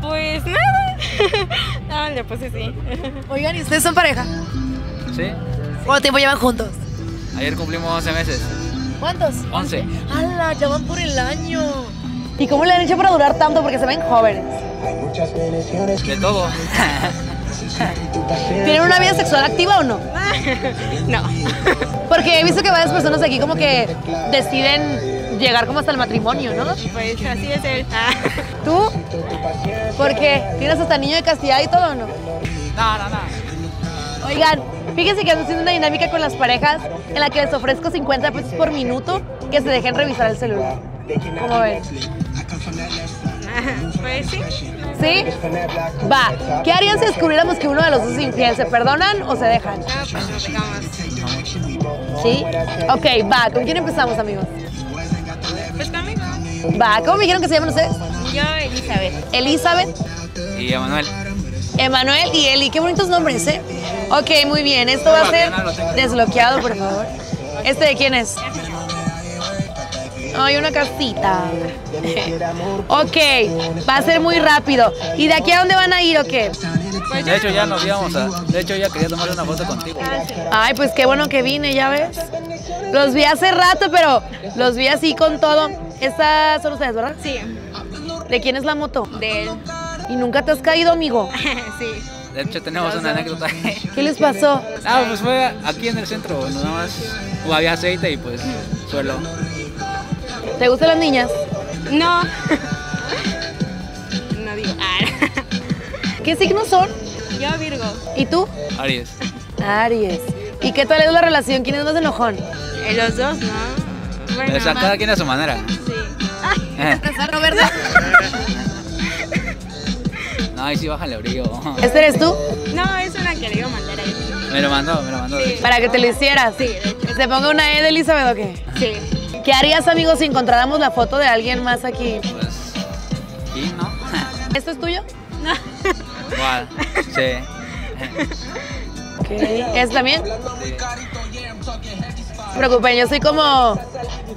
Pues nada. Ah, le puse sí. Oigan, ¿y ustedes son pareja? Sí, ¿Cuánto tiempo llevan juntos? ayer cumplimos 11 meses. ¿Cuántos? 11. ¡Hala! Ya van por el año. ¿Y cómo le han hecho para durar tanto? Porque se ven jóvenes. De todo. ¿Tienen una vida sexual activa o no? No. Porque he visto que varias personas aquí como que deciden llegar como hasta el matrimonio, ¿no? Pues así es él. Ah. ¿Tú? ¿Por qué? ¿Tienes hasta niño de castidad y todo o no? No, no, no. Oigan, fíjense que ando haciendo una dinámica con las parejas en la que les ofrezco 50 pesos por minuto que se dejen revisar el celular. ¿Cómo ven? Pues sí. ¿Sí? Va. ¿Qué harían si descubriéramos que uno de los dos es infiel? ¿Se perdonan o se dejan? Ah, pues dejamos. ¿Sí? Ok, va. ¿Con quién empezamos, amigos? Pues. Va, ¿cómo me dijeron que se llaman ustedes? Yo, Elizabeth. Elizabeth, Y Emanuel. Emanuel y Eli. Qué bonitos nombres, ¿eh? Ok, muy bien. Esto va a ser desbloqueado, por favor. ¿Este de quién es? Ay, una casita. ok, va a ser muy rápido. ¿Y de aquí a dónde van a ir o qué? De hecho, ya nos íbamos a. De hecho, ya quería tomar una foto contigo. Ay, pues qué bueno que vine, ya ves. Los vi hace rato, pero los vi así con todo. Estas son ustedes, ¿verdad? Sí, ¿De quién es la moto? de él. ¿Y nunca te has caído, amigo? sí. De hecho, tenemos una anécdota. ¿Qué les pasó? Ah, pues fue aquí en el centro, nada más. o había aceite y pues suelo. ¿Te gustan las niñas? No. no digo. ¿Qué signos son? yo, Virgo. ¿Y tú? Aries. Aries. ¿Y qué tal es la relación? ¿Quién es más enojón? Eh, los dos, ¿no? Bueno, O sea, cada quien a su manera. Sí. Eh, ¿verdad? No, ahí sí bájale brillo. ¿Este eres tú? No, es una que le iba a mandar a él. Me lo mandó, me lo mandó. de hecho. Para que te lo hicieras. Sí, de hecho. ¿Que se ponga una E de Elizabeth o qué? Sí. ¿Qué harías, amigos, si encontráramos la foto de alguien más aquí? Pues. Sí, ¿no? ¿Esto es tuyo? Igual. Sí. Ok. ¿Es también? Sí. No se preocupen, yo soy como,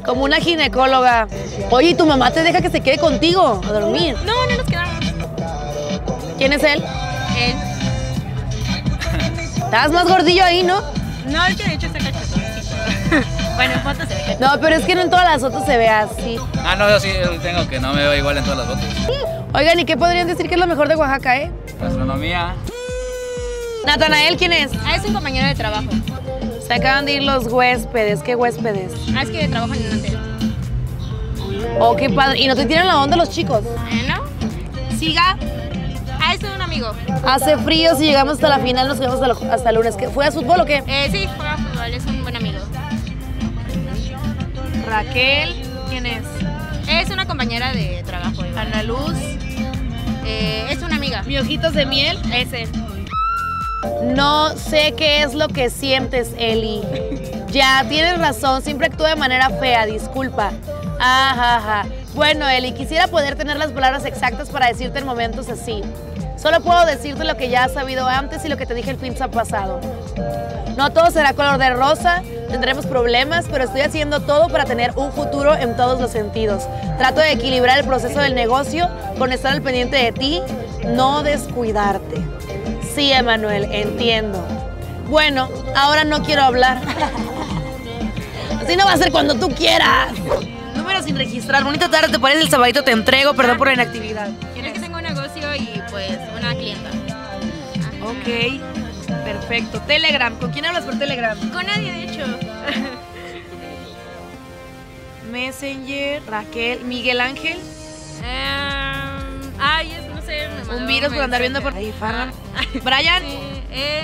como una ginecóloga. Oye, ¿y tu mamá te deja que se quede contigo a dormir? No, no nos quedamos. ¿Quién es él? Él. Estabas más gordillo ahí, ¿no? No, el que de hecho está cachetoncito. bueno, en fotos se ve. No, pero es que no en todas las fotos se ve así. Ah, no, yo sí yo tengo que no me veo igual en todas las fotos. Oigan, ¿y qué podrían decir que es lo mejor de Oaxaca, eh? Gastronomía. Natanael, ¿quién es? Ah, es un compañero de trabajo. Se acaban de ir los huéspedes. ¿Qué huéspedes? Ah, es que trabaja en un hotel. Oh, qué padre. ¿Y no te tiran la onda los chicos? ¿Eh, no? Siga. Ah, es un amigo. Hace frío, si llegamos hasta la final, nos quedamos hasta, el lunes. ¿Qué, ¿Fue a fútbol o qué? Eh, sí, juega fútbol, es un buen amigo. Raquel, ¿quién es? Es una compañera de trabajo. igual. Ana Luz. Eh, es una amiga. ¿Mi ojitos de miel? Es él. No sé qué es lo que sientes, Eli. Ya, tienes razón, siempre actúo de manera fea, disculpa. Ajá, ajá. Bueno, Eli, quisiera poder tener las palabras exactas para decirte en momentos así. Solo puedo decirte lo que ya has sabido antes y lo que te dije el fin de pasado. No todo será color de rosa, tendremos problemas, pero estoy haciendo todo para tener un futuro en todos los sentidos. Trato de equilibrar el proceso del negocio con estar al pendiente de ti, no descuidarte. Sí, Emanuel, entiendo. Bueno, ahora no quiero hablar. Así no va a ser cuando tú quieras. Número sin registrar. Bonita tarde, te parece el sabadito, te entrego, perdón por la inactividad. Es que tengo un negocio y pues una clienta. Ok, perfecto. Telegram, ¿con quién hablas por Telegram? Con nadie, de hecho. Messenger, Raquel, Miguel Ángel. Em, ay, es, sé. me mandó Un virus por andar viendo por ahí, Farran. Ah, Brian, sí, eh,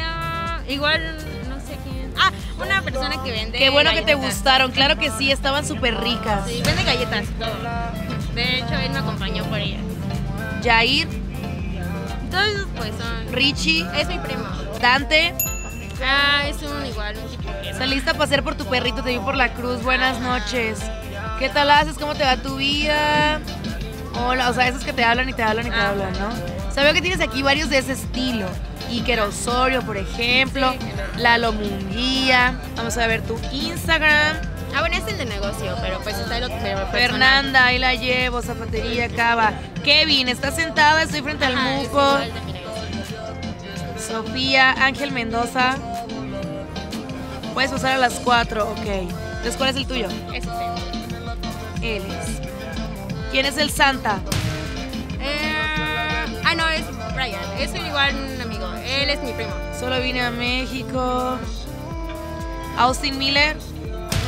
igual, no sé quién. Ah, una persona que vende. qué bueno que te gustaron. Claro que sí, estaban súper ricas. Sí, vende galletas, todo. De hecho, él me acompañó por ella. Jair, Todos pues son. Richie, Es mi primo. Dante. Ah, es un igual, un tipo que. Saliste a pasear por tu perrito, te vi por la cruz. Buenas noches. ¿Qué tal haces? ¿Cómo te va tu vida? Hola, o sea, esos que te hablan y te hablan y te Ah. hablan, ¿no? Sabía que tienes aquí varios de ese estilo. Iker Osorio, por ejemplo. Lalo Munguía. Vamos a ver tu Instagram. Ah, bueno, es el de negocio, pero pues está el otro. Fernanda, ahí la llevo. Zapatería, Cava. Kevin, está sentada, estoy frente al Ajá, muco. Sofía, Ángel Mendoza. Puedes pasar a las 4, ok. Entonces, ¿cuál es el tuyo? Ese es él. Él es. ¿Quién es el Santa? Eh, ah, no, es Brian. Es igual un amigo. Él es mi primo. Solo vine a México. Austin Miller.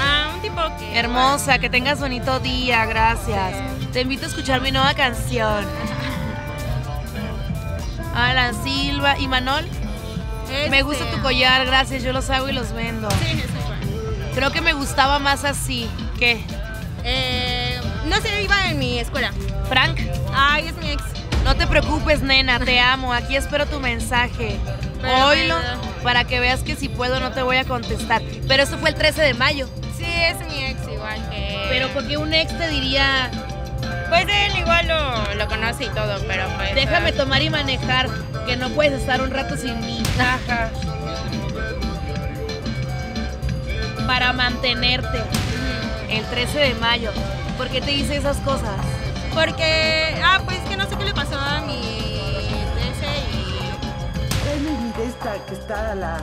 Ah, un tipo que. Hermosa, que tengas bonito día, gracias. Te invito a escuchar mi nueva canción. Alan Silva y Manol. Este- Me gusta tu collar, gracias. Yo los hago y los vendo. Sí, es igual. Creo que me gustaba más así. ¿Qué? Eh, no sé, iba en mi escuela. Frank, Ay, es mi ex. no te preocupes, nena, te amo. Aquí espero tu mensaje. Pero Oílo bueno. para que veas que si puedo no te voy a contestar. Pero esto fue el 13 de mayo. Sí, es mi ex, igual que. Pero porque un ex te diría Pues él igual lo, lo conoce y todo, pero pues... Déjame eh, tomar y manejar, que no puedes estar un rato sin mí. Jaja. Para mantenerte el 13 de mayo. ¿Por qué te hice esas cosas? Porque... Ah, pues que no sé qué le pasó a mi 13 y... Es esta que está la,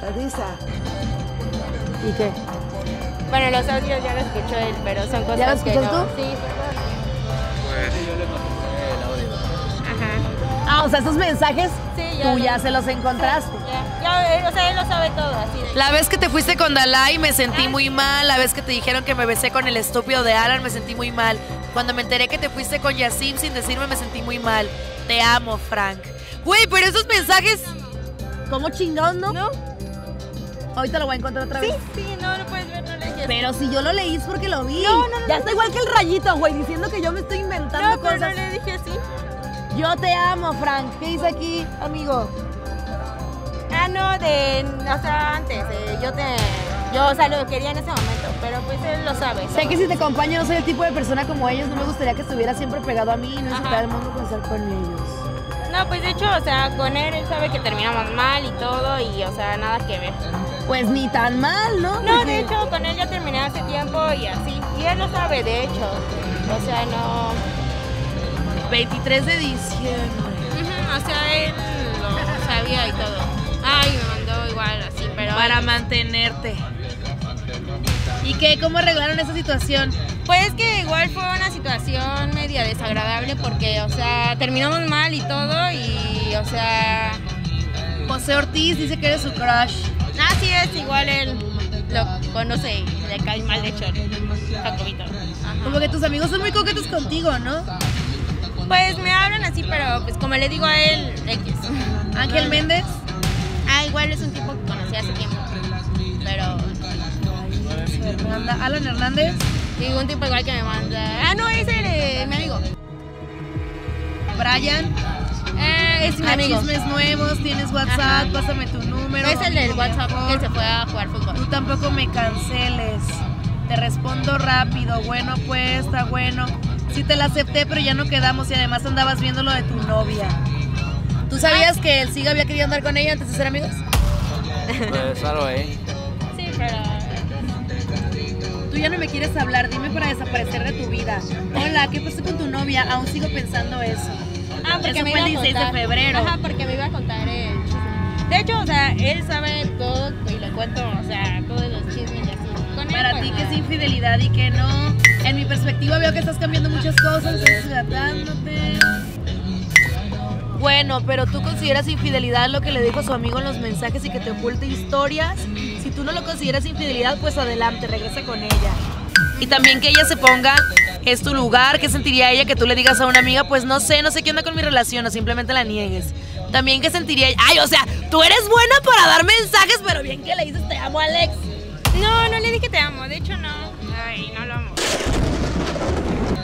la de esa. ¿Y qué? Bueno, los audios ya lo escuchó él, pero son cosas ¿Ya los que escuchas no... tú? Sí, son Ah, o sea, esos mensajes Sí, tú ya se los encontraste. Ya, o sea, él lo sabe todo, así de... La vez que te fuiste con Dalai me sentí muy mal. La vez que te dijeron que me besé con el estúpido de Alan me sentí muy mal. Cuando me enteré que te fuiste con Yasim sin decirme me sentí muy mal. Te amo, Frank. Güey, pero esos mensajes. ¿Cómo chingados, no? ¿No? Ahorita lo voy a encontrar otra Sí, vez. sí, no lo puedes ver, no le dejes. Pero si yo lo leí es porque lo vi. No, no, no, Ya no, está no. igual que el rayito, güey, diciendo que yo me estoy inventando No, pero no cosas. le dije así. Yo te amo, Frank. ¿Qué dice aquí, amigo? Ah, no, de... O sea, antes, eh, yo te... Yo, o sea, lo quería en ese momento, pero pues él lo sabe. Sé que si te acompaño no soy el tipo de persona como ellos. No me gustaría que estuviera siempre pegado a mí y no disfrutar el mundo con estar con ellos. No, pues de hecho, o sea, con él, él sabe que terminamos mal y todo, y o sea, nada que ver. Pues ni tan mal, ¿no? No, Porque- de hecho, con él ya terminé hace tiempo y así. Y él lo sabe, de hecho. O sea, no... 23 de diciembre. O sea, él lo sabía y todo. Ay, me mandó igual así, pero... Para mantenerte. ¿Y qué? ¿Cómo arreglaron esa situación? Pues que igual fue una situación media desagradable porque, o sea, terminamos mal y todo y, o sea... José Ortiz dice que eres su crush. Así es, igual él lo conoce y le cae mal, de hecho, Jacobito. Como que tus amigos son muy coquetos contigo, ¿no? Pues me hablan así, pero pues como le digo a él, X. Ángel Méndez. Ah, igual es un tipo que conocí hace tiempo. Pero Fernanda. Alan Hernández. digo, un tipo igual que me manda... Ah, no, es el, eh, mi amigo. Brian. Eh, es mi A amigo. chismes nuevos, tienes WhatsApp, Ajá. pásame tu número. Es el del WhatsApp que se fue a jugar fútbol. Tú tampoco me canceles. Te respondo rápido. Bueno, pues, está bueno. Sí te la acepté, pero ya no quedamos y además andabas viendo lo de tu novia. ¿Tú sabías que el Siga había querido andar con ella antes de ser amigos? Pues algo, ¿eh? Sí, pero... Tú ya no me quieres hablar, dime para desaparecer de tu vida. Hola, ¿qué pasó con tu novia? Aún sigo pensando eso. Ah, porque Eso me fue iba el a 16 de contar. febrero. Ajá, porque me iba a contar el chisme. De hecho, o sea, él sabe todo y le cuento, o sea, todos los chismes. Con él, Para pues, ti, que nada. es infidelidad y que no. En mi perspectiva veo que estás cambiando muchas cosas, estás tratándote. Bueno, pero tú consideras infidelidad lo que le dijo a su amigo en los mensajes y que te oculte historias. Si tú no lo consideras infidelidad, pues adelante, regresa con ella. Y también que ella se ponga, es tu lugar, ¿qué sentiría ella que tú le digas a una amiga? Pues no sé, no sé qué onda con mi relación, o simplemente la niegues. También que sentiría ella, ay, o sea, tú eres buena para dar mensajes, pero bien que le dices te amo, Alex. No, no le dije te amo, de hecho no. Ay, no lo amo.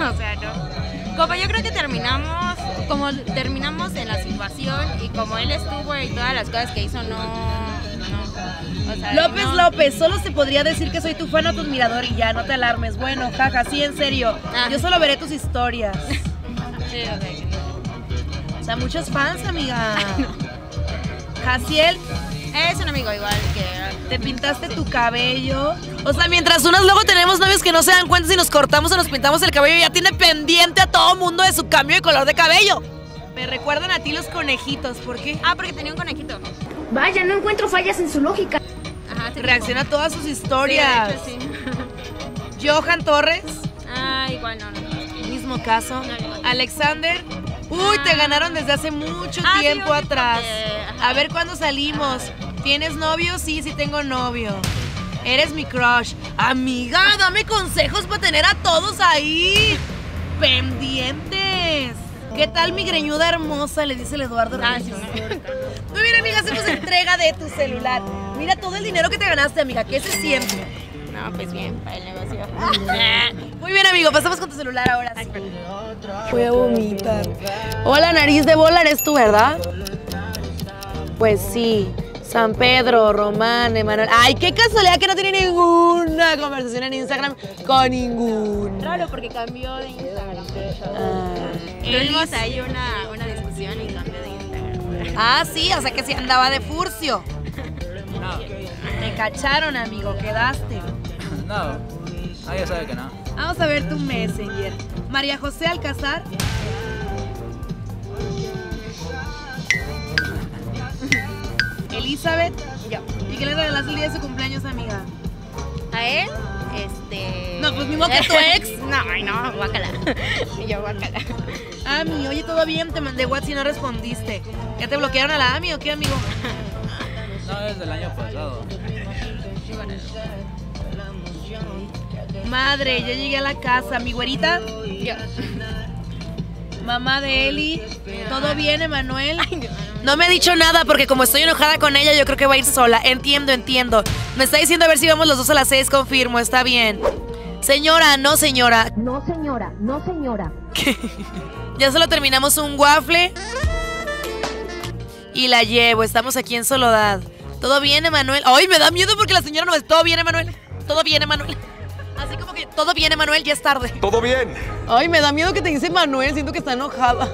O sea, no. Como yo creo que terminamos, como terminamos en la situación y como él estuvo y todas las cosas que hizo, no. no. O sea, López no. López, solo se podría decir que soy tu fan o tu admirador y ya, no te alarmes. Bueno, jaja, sí, en serio. Ah. Yo solo veré tus historias. Sí, o sea, que no. O sea, muchos fans, amiga. Jaciel, Es un amigo igual que. te pintaste tu cabello. O sea, mientras unas luego tenemos novios que no se dan cuenta si nos cortamos o nos pintamos el cabello, ya tiene pendiente a todo mundo de su cambio de color de cabello. Me recuerdan a ti los conejitos, ¿por qué? Ah, porque tenía un conejito. Vaya, no encuentro fallas en su lógica. Ajá. Reacciona a todas sus Sí, de historias. hecho, sí. Johan Torres. Ah, igual no, no. Mismo caso. No. Alexander. Uy, te ganaron desde hace mucho Ah, tiempo atrás. ajá. A ver cuándo salimos. ¿Tienes novio? Sí, sí tengo novio. Eres mi crush. Amiga, dame consejos para tener a todos ahí. Pendientes. ¿Qué tal mi greñuda hermosa? Le dice el Eduardo Ah, Reyes. Muy bien, amiga, hacemos entrega de tu celular. Mira todo el dinero que te ganaste, amiga, que ese siempre. No, pues bien, para el negocio. Muy bien, amigo, pasamos con tu celular ahora sí. Voy a vomitar. Hola, nariz de bola, eres tú, ¿verdad? Pues sí. San Pedro, Román, Emanuel. Ay, qué casualidad que no tiene ninguna conversación en Instagram con ningún. Claro, porque cambió de Instagram. Ah. Tuvimos ahí una, una discusión y cambió de Instagram. Ah, sí, o sea que sí andaba de furcio. No, Te cacharon, amigo, quedaste. no. Ah, ya sabe que no. Vamos a ver tu Messenger. María José Alcázar. Elizabeth. Yo. ¿Y qué le regalaste el día de su cumpleaños, amiga? A él, este. No, pues, mismo que tu ex. no, ay, no, guácala. Y yo, guácala. Ami, oye, todo bien, te mandé WhatsApp y no respondiste. ¿Ya te bloquearon a la Ami o qué, amigo? No, es del año pasado. Madre, ya llegué a la casa. Mi güerita, Yo. Mamá de Eli. ¿Todo bien, Emanuel? No me ha dicho nada porque como estoy enojada con ella, yo creo que va a ir sola. Entiendo, entiendo. Me está diciendo a ver si vamos los dos a las seis, confirmo, está bien. Señora, no señora. No, señora, no, señora. Ya solo terminamos un waffle. Y la llevo, estamos aquí en Soledad. ¿Todo bien, Emanuel? Ay, me da miedo porque la señora no me... ¿Todo bien, Emanuel? ¿Todo bien, Emanuel? Así como que, todo bien, Emanuel, ya es tarde. Todo bien. Ay, me da miedo que te dice Manuel, siento que está enojada.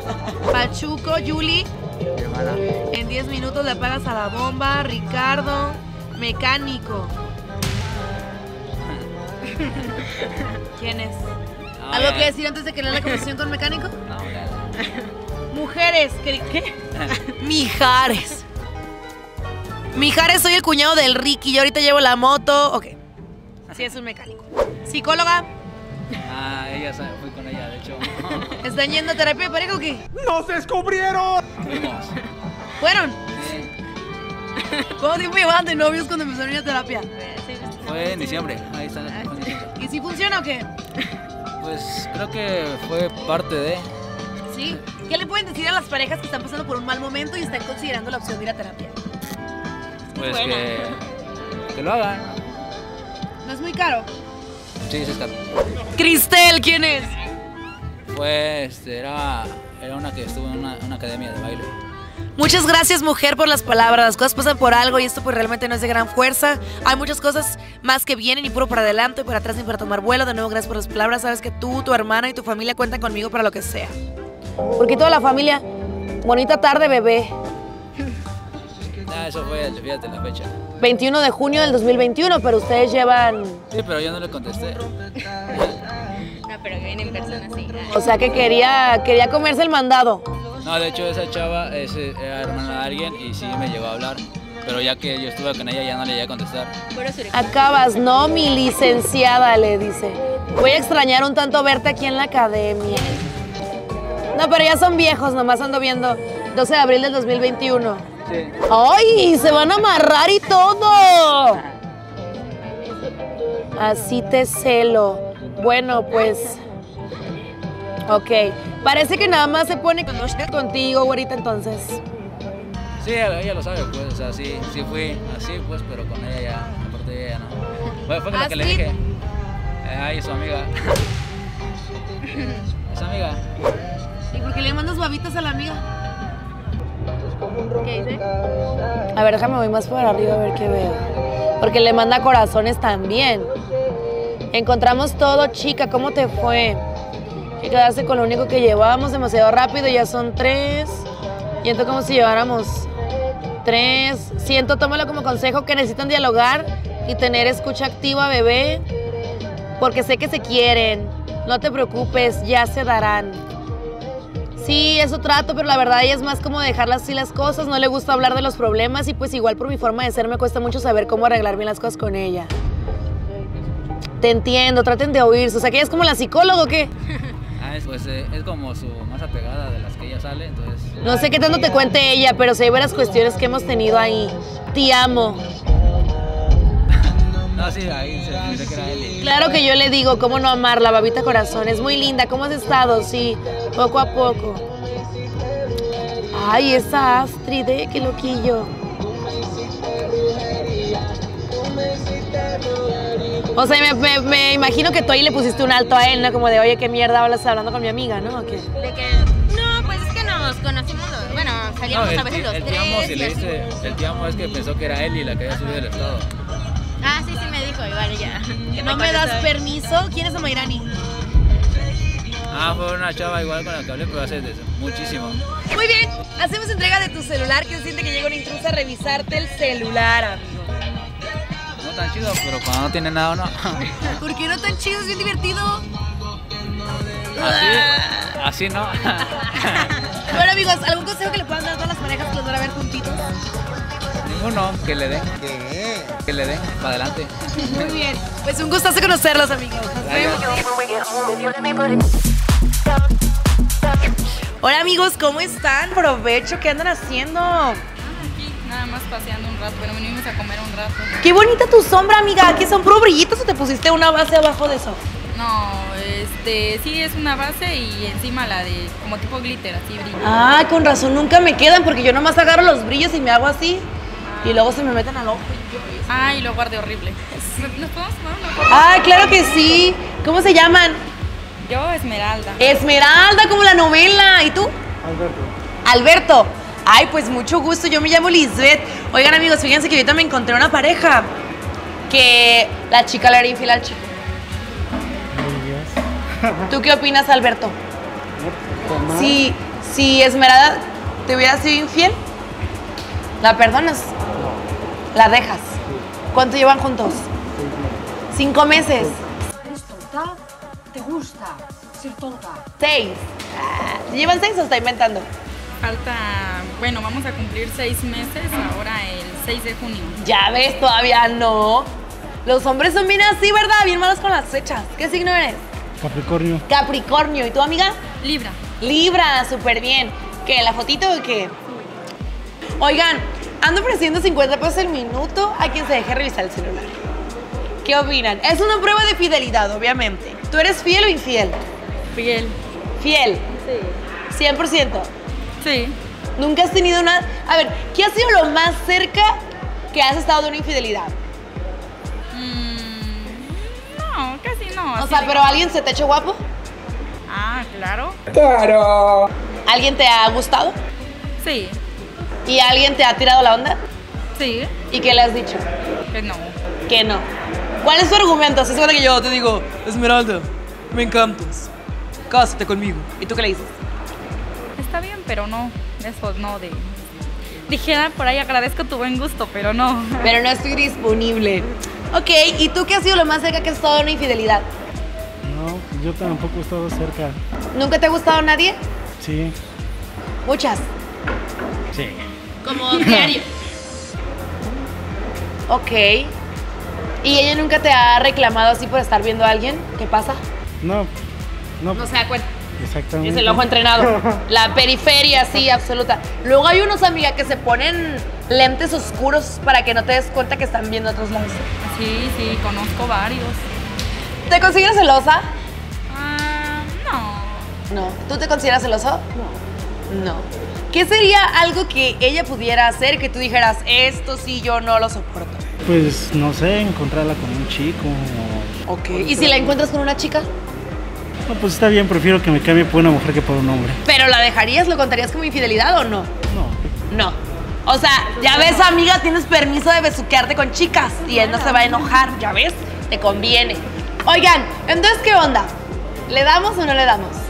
Pachuco, Yuli. En 10 minutos le apagas a la bomba. Ricardo, mecánico. ¿Quién es? No, ¿Algo que decir antes de que lea la conversación con mecánico? No, ya. Mujeres, ¿qué? qué? Mijares. Mijares, soy el cuñado del Ricky. Yo ahorita llevo la moto. Ok. Sí, es un mecánico. Psicóloga, Ah, ella sabe, fui con ella, de hecho. ¿están yendo a terapia de pareja o qué? ¡Nos descubrieron! Fuimos. ¿Fueron? Sí. ¿Cuánto tiempo llevaban de novios cuando empezaron a ir a terapia? Fue en diciembre. Ahí está. diciembre. ¿Y si funciona o qué? Pues creo que fue parte de. Sí. ¿Qué le pueden decir a las parejas que están pasando por un mal momento y están considerando la opción de ir a terapia? Pues que. Que lo hagan. ¿No es muy caro? Sí, sí, está. Cristel, ¿quién es? Este, era, era una que estuvo en una, una academia de baile. Muchas gracias, mujer, por las palabras. Las cosas pasan por algo y esto pues realmente no es de gran fuerza. Hay muchas cosas más que vienen y puro para adelante y para atrás y para tomar vuelo. De nuevo, gracias por las palabras. Sabes que tú, tu hermana y tu familia cuentan conmigo para lo que sea. Porque toda la familia, bonita tarde, bebé. Ah, eso fue, fíjate la fecha. 21 de junio del 2021, pero ustedes llevan... Sí, pero yo no le contesté. No, pero que viene en persona, sí. O sea que quería, quería comerse el mandado. No, de hecho, esa chava es, era hermana de alguien y sí me llegó a hablar. Pero ya que yo estuve con ella, ya no le llegué a contestar. Acabas, no, mi licenciada, le dice. Voy a extrañar un tanto verte aquí en la academia. No, pero ya son viejos, nomás ando viendo. 12 de abril del 2021. Sí. ¡Ay! Se van a amarrar y todo. Así te celo. Bueno, pues. Ok. Parece que nada más se pone cuando esté contigo, ahorita entonces. Sí, ella, ella lo sabe, pues. O sea, sí, sí fui así, pues, pero con ella ya, aparte de ella no. Fue, fue lo ¿Ah, que le sí? dije. Eh, ay, su amiga. Es amiga. ¿Y por qué le mandas babitas a la amiga? ¿Qué dice? A ver, déjame voy más por arriba a ver qué veo. Porque le manda corazones también. Encontramos todo, chica. ¿Cómo te fue? Que quedarse con lo único que llevábamos demasiado rápido. Ya son tres. Siento como si lleváramos tres. Siento, tómalo como consejo que necesitan dialogar y tener escucha activa, bebé. Porque sé que se quieren. No te preocupes, ya se darán. Sí, eso trato, pero la verdad ella es más como dejarlas así las cosas, no le gusta hablar de los problemas y pues igual por mi forma de ser me cuesta mucho saber cómo arreglar bien las cosas con ella. Te entiendo, traten de oírse, o sea que ella es como la psicóloga o qué. Ah, es, pues eh, es como su más apegada de las que ella sale, entonces. No sé qué tanto te cuente ella, pero sé varias cuestiones que hemos tenido ahí. Te amo. No, sí, ahí se pensé que era él. Claro que yo le digo, cómo no amarla, babita corazón, es muy linda, ¿cómo has estado? Sí, poco a poco. Ay, esa Astrid, ¿eh? qué loquillo. O sea, me, me- me imagino que tú ahí le pusiste un alto a él, ¿no? Como de, oye, qué mierda hablas hablando con mi amiga, ¿no? ¿O qué? De que, no, pues es que nos conocimos, los- bueno, salíamos el, a veces los el tres. te amo, si le dice, el te amo es que pensó que era Eli la que había subido el estado. Ah, ya. ¿No me das permiso? ¿Quién es Amairani? Ah, fue una chava igual con la que hablé, pero hace desde muchísimo. Muy bien, hacemos entrega de tu celular. que se siente que llega una intrusa a revisarte el celular, amigo? No tan chido, pero cuando no tiene nada, no. ¿Por qué no tan chido? Es bien divertido. Así, así no. Bueno, amigos, ¿algún consejo que le puedan dar a todas las parejas que los van a ver juntitos? Ninguno, que le den. Que le den, para adelante. Muy bien. Pues un gustazo conocerlos, amigos. Nos vemos. Hola, amigos, ¿cómo están? Provecho, ¿qué andan haciendo? Aquí, nada más paseando un rato, pero venimos a comer un rato. Qué bonita tu sombra, amiga. ¿Qué son puro brillitos o te pusiste una base abajo de eso? No, este, sí es una base y encima la de como tipo glitter, así brilla. Ah, con razón, nunca me quedan porque yo nomás agarro los brillos y me hago así. Y luego se me meten al ojo. Ay, lo guardé horrible. ¿Nos podemos tomar una foto? Ah, claro que sí. ¿Cómo se llaman? Yo, Esmeralda. Esmeralda, como la novela. ¿Y tú? Alberto. Alberto. Ay, pues mucho gusto. Yo me llamo Lisbeth. Oigan, amigos, fíjense que ahorita me encontré una pareja que la chica le era infiel al chico. ¿Tú qué opinas, Alberto? Si, si Esmeralda te hubiera sido infiel, ¿la perdonas? ¿La dejas? ¿Cuánto llevan juntos? Cinco meses. ¿Eres tonta? ¿Te gusta ser tonta? Seis. Ah, ¿Llevan seis o está inventando? Falta, bueno, vamos a cumplir seis meses ahora el 6 de junio. Ya ves, todavía no. Los hombres son bien así, ¿verdad? Bien malos con las fechas. ¿Qué signo eres? Capricornio. Capricornio. ¿Y tu amiga? Libra. Libra, súper bien. ¿Qué? ¿La fotito o qué? Oigan, ando ofreciendo 50 pesos el minuto a quien se deje revisar el celular. ¿Qué opinan? Es una prueba de fidelidad, obviamente. ¿Tú eres fiel o infiel? Fiel. Fiel. Sí. 100%. Sí. ¿Nunca has tenido una... A ver, ¿qué ha sido lo más cerca que has estado de una infidelidad? Mm, no, casi no. O sea, pero ¿alguien se te ha hecho guapo? Ah, claro. ¡Claro! ¿Alguien te ha gustado? Sí. ¿Y alguien te ha tirado la onda? Sí. ¿Y qué le has dicho? Que no. Que no. ¿Cuál es tu argumento? Si es verdad que yo te digo, Esmeralda, me encantas. Cásate conmigo. ¿Y tú qué le dices? Está bien, pero no. Eso no de. Dijera por ahí agradezco tu buen gusto, pero no. Pero no estoy disponible. Ok, ¿y tú qué ha sido lo más cerca que has estado de una infidelidad? No, yo tampoco he estado cerca. ¿Nunca te ha gustado nadie? Sí. Muchas. Sí. Como diario. ok. ¿Y ella nunca te ha reclamado así por estar viendo a alguien? ¿Qué pasa? No, no, No se da cuenta. exactamente. Es el ojo entrenado. La periferia, sí, absoluta. Luego hay unos, amiga, que se ponen lentes oscuros para que no te des cuenta que están viendo otros lados. Sí, sí, conozco varios. ¿Te consideras celosa? Ah, no. No. ¿Tú te consideras celoso? No. No. ¿Qué sería algo que ella pudiera hacer que tú dijeras, esto sí yo no lo soporto? Pues no sé, encontrarla con un chico o... Ok. ¿Y si la encuentras con una chica? No, pues está bien, prefiero que me cambie por una mujer que por un hombre. ¿Pero la dejarías? ¿Lo contarías como infidelidad o no? No. No. O sea, ya ves, amiga, tienes permiso de besuquearte con chicas y él no se va a enojar, ya ves, te conviene. Oigan, entonces, ¿qué onda? ¿Le damos o no le damos?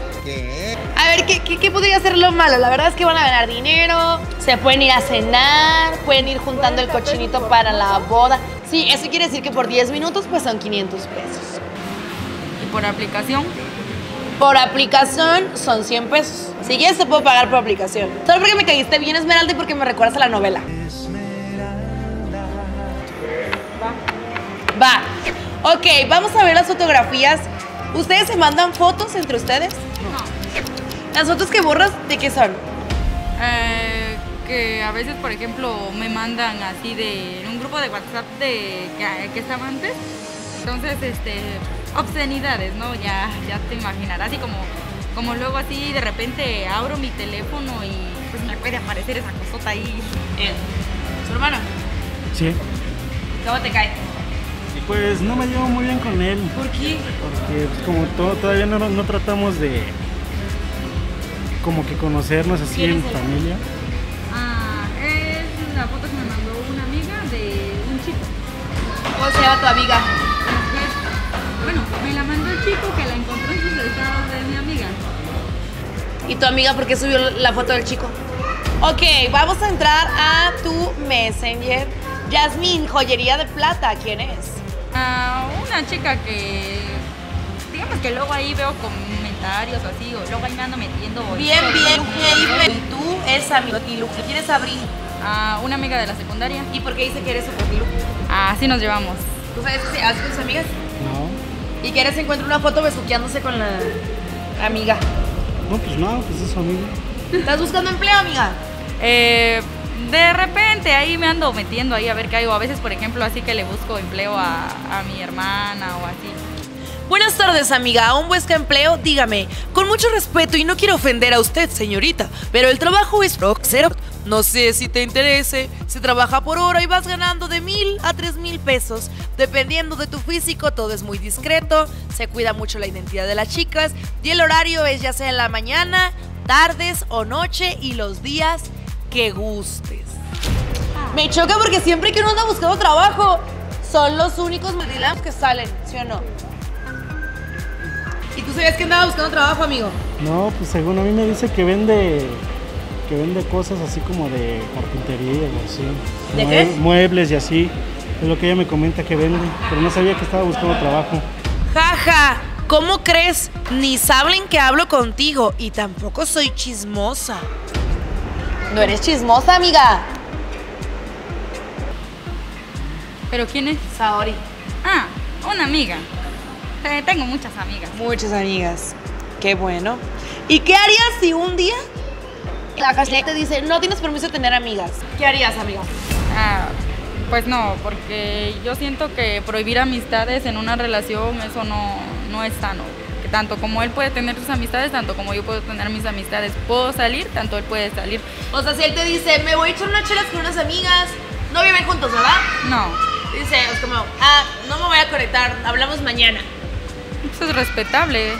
Ver, ¿qué, qué, qué podría ser lo malo? La verdad es que van a ganar dinero, se pueden ir a cenar, pueden ir juntando el cochinito para la boda. Sí, eso quiere decir que por 10 minutos pues son 500 pesos. ¿Y por aplicación? Por aplicación son 100 pesos. Si quieres te puedo pagar por aplicación. Solo porque me caíste bien Esmeralda y porque me recuerdas a la novela. Va. Ok, vamos a ver las fotografías. ¿Ustedes se mandan fotos entre ustedes? No. ¿Las fotos que borras de qué son? Eh, que a veces, por ejemplo, me mandan así de en un grupo de WhatsApp de que, que estaba antes. Entonces, este, obscenidades, ¿no? Ya, ya te imaginarás. Así como, como luego así de repente abro mi teléfono y pues me puede aparecer esa cosota ahí. ¿Su hermano? Sí. ¿Cómo te cae? Pues no me llevo muy bien con él. ¿Por qué? Porque pues, como todo, todavía no, no tratamos de como que conocernos así en familia? Ah, es la foto que me mandó una amiga de un chico. ¿Cómo se llama tu amiga? Bueno, me la mandó el chico que la encontró en sus estados de mi amiga. ¿Y tu amiga por qué subió la foto del chico? Ok, vamos a entrar a tu messenger. Yasmín, joyería de plata, ¿quién es? Ah, una chica que, digamos que luego ahí veo con comentarios o así, o luego ahí me ando metiendo. Bien, bien. Y tú es amigo. ¿Y Lu- ¿Quién es Abril? Ah, una amiga de la secundaria. ¿Y por qué dice que eres su profilu? Ah, así nos llevamos. ¿Tú sabes qué haces con tus amigas? No. ¿Y que eres encuentra una foto besuqueándose con la amiga? No, pues no, pues es su amigo. ¿Estás buscando empleo, amiga? Eh, de repente ahí me ando metiendo ahí a ver qué hay. O a veces, por ejemplo, así que le busco empleo a, a mi hermana o así. Buenas tardes, amiga. ¿Aún busca empleo? Dígame. Con mucho respeto y no quiero ofender a usted, señorita, pero el trabajo es cero. No sé si te interese. Se trabaja por hora y vas ganando de mil a tres mil pesos. Dependiendo de tu físico, todo es muy discreto. Se cuida mucho la identidad de las chicas. Y el horario es ya sea en la mañana, tardes o noche y los días que gustes. Me choca porque siempre que uno anda buscando trabajo, son los únicos Medilam que salen, ¿sí o no? ¿Y tú sabías que andaba buscando trabajo, amigo? No, pues según a mí me dice que vende que vende cosas así como de carpintería o así. ¿De Mue- qué? Muebles y así. Es lo que ella me comenta que vende, pero no sabía que estaba buscando trabajo. Jaja, ¿cómo crees? Ni saben que hablo contigo y tampoco soy chismosa. No eres chismosa, amiga. ¿Pero quién es? Saori. Ah, una amiga. Eh, tengo muchas amigas. Muchas amigas. Qué bueno. ¿Y qué harías si un día la casilla te dice, no tienes permiso de tener amigas? ¿Qué harías, amiga? Ah, pues no, porque yo siento que prohibir amistades en una relación, eso no, no es sano. Que tanto como él puede tener sus amistades, tanto como yo puedo tener mis amistades. Puedo salir, tanto él puede salir. O sea, si él te dice, me voy a echar unas chelas con unas amigas, no viven juntos, ¿verdad? No, Dice, es como, ah, no me voy a conectar, hablamos mañana. Eso es respetable.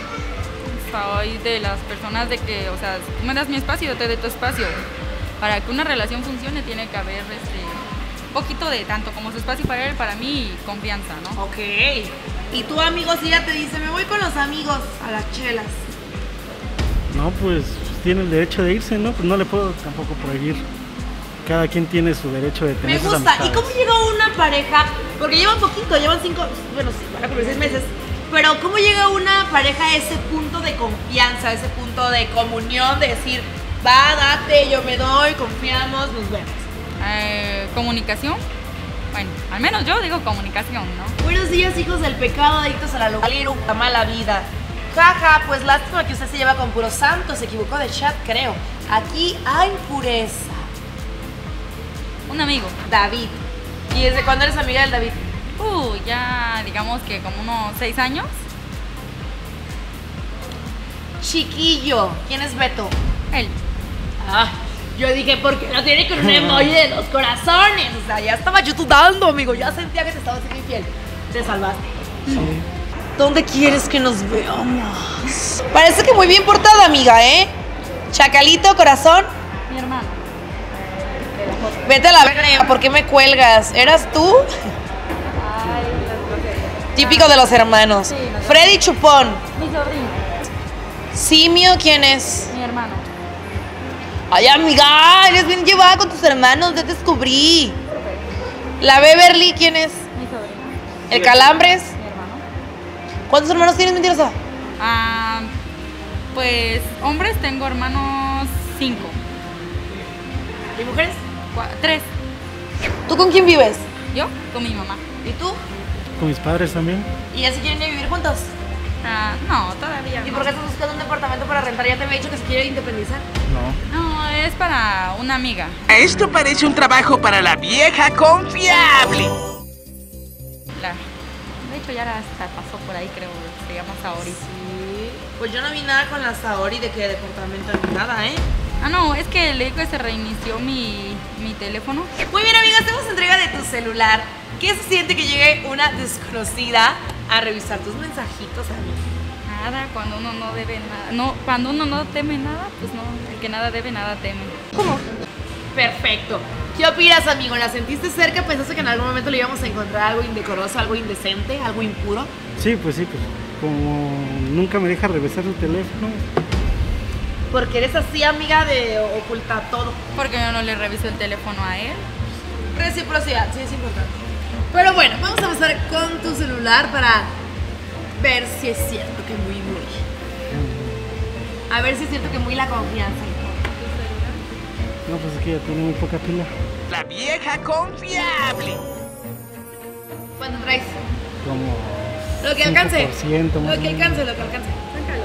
Soy de las personas de que, o sea, tú me das mi espacio, yo te doy tu espacio. Para que una relación funcione tiene que haber este, un poquito de tanto como su espacio para él, para mí, y confianza, ¿no? Ok. Y tu amigo si ya te dice, me voy con los amigos a las chelas. No, pues tiene el derecho de irse, ¿no? Pues no le puedo tampoco prohibir. Cada quien tiene su derecho de tener Me sus gusta. ¿Y cómo llega una pareja? Porque llevan poquito, llevan cinco, bueno, sí, van a cumplir seis meses. Pero ¿cómo llega una pareja a ese punto de confianza, a ese punto de comunión, de decir, va, date, yo me doy, confiamos, nos vemos? Eh, comunicación. Bueno, al menos yo digo comunicación, ¿no? Buenos días, hijos del pecado, adictos a la locura, a mala vida. Jaja, pues lástima que usted se lleva con puro santo, se equivocó de chat, creo. Aquí hay pureza. Un amigo. David. ¿Y desde cuándo eres amiga del David? Uh, ya digamos que como unos seis años. Chiquillo. ¿Quién es Beto? Él. Ah, yo dije, ¿por qué no tiene con un emoji de dos corazones? O sea, ya estaba yo dudando, amigo. Ya sentía que te estaba haciendo infiel. Te salvaste. ¿Dónde quieres que nos veamos? Parece que muy bien portada, amiga, ¿eh? Chacalito, corazón. Mi hermano. Vete a la verga, ¿por qué me cuelgas? ¿Eras tú? Típico de los hermanos. Freddy Chupón. Mi sobrino. Simio, ¿quién es? Mi hermano. Ay, amiga, eres bien llevada con tus hermanos, ya te descubrí. La Beverly, ¿quién es? Mi sobrino. El Calambres. Mi hermano. ¿Cuántos hermanos tienes, mentirosa? Ah, pues hombres tengo hermanos cinco. ¿Y mujeres? Tres. ¿Tú con quién vives? Yo con mi mamá. ¿Y tú? Con mis padres también. ¿Y ya se quieren ir a vivir juntos? Ah, no, todavía ¿Y no. por qué estás buscando un departamento para rentar? Ya te había dicho que se quiere independizar. No. No, es para una amiga. Esto parece un trabajo para la vieja confiable. La- de hecho, ya hasta pasó por ahí, creo. Se llama Saori. Sí. Pues yo no vi nada con la Saori de que departamento ni nada, ¿eh? Ah, no, es que le digo que se reinició mi, mi teléfono. Muy bien, amigas, hacemos entrega de tu celular. ¿Qué se siente que llegue una desconocida a revisar tus mensajitos, amiga? Nada, cuando uno no debe nada. No, cuando uno no teme nada, pues no. El que nada debe, nada teme. ¿Cómo? Perfecto. ¿Qué opinas, amigo? ¿La sentiste cerca? ¿Pensaste que en algún momento le íbamos a encontrar algo indecoroso, algo indecente, algo impuro? Sí, pues sí, pues como nunca me deja revisar su teléfono. Porque eres así, amiga, de ocultar todo. Porque yo no le reviso el teléfono a él. Reciprocidad, sí es importante. Pero bueno, vamos a empezar con tu celular para ver si es cierto que muy, muy. A ver si es cierto que muy la confianza. No, pues es que ya tiene muy poca pila. La vieja confiable. ¿Cuánto traes? Como Lo que alcance. 5% más Lo que alcance, lo que alcance. Sácalo.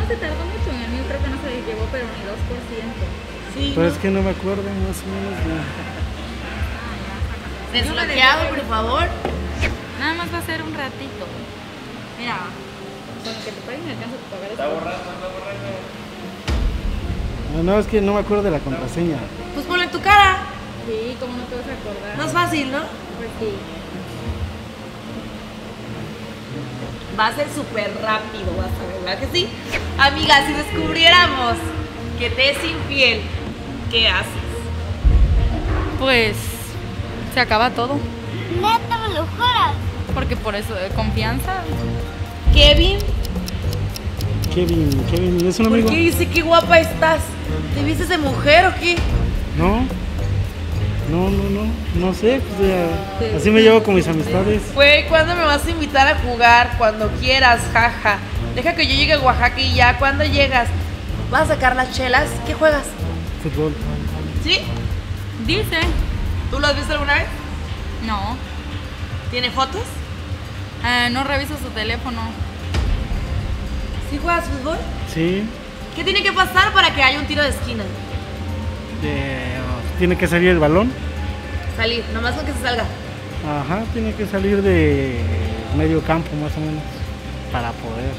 No se tardó mucho en no se llevó, pero ni 2%. Sí. Pero es que no me acuerdo más o menos de... Desbloqueado, por favor. Nada más va a ser un ratito. Mira, con lo que te paguen alcanza a pagar esto. No, no, es que no me acuerdo de la contraseña. Pues ponle tu cara. Sí, ¿cómo no te vas a acordar? Más fácil, ¿no? Pues sí. Va a ser súper rápido, vas a ver, ¿verdad que sí? Amiga, si descubriéramos que te es infiel, ¿qué haces? Pues se acaba todo. Neta, me lo juras. Porque por eso, de confianza. Kevin, Kevin, Kevin, es un ¿por amigo. qué dice qué guapa estás? ¿Te vistes de mujer o qué? No, no, no, no, no sé, pues ya- así me llevo con mis amistades. Güey, ¿cuándo me vas a invitar a jugar? Cuando quieras, jaja. Deja que yo llegue a Oaxaca y ya, ¿cuándo llegas? ¿Vas a sacar las chelas? ¿Qué juegas? Fútbol. ¿Sí? Dice. ¿Tú lo has visto alguna vez? No. ¿Tiene fotos? Ah, no reviso su teléfono. ¿Sí juegas fútbol? Sí, ¿Qué tiene que pasar para que haya un tiro de esquina? Tiene que salir el balón. Salir, nomás con que se salga. Ajá, tiene que salir de medio campo más o menos para poder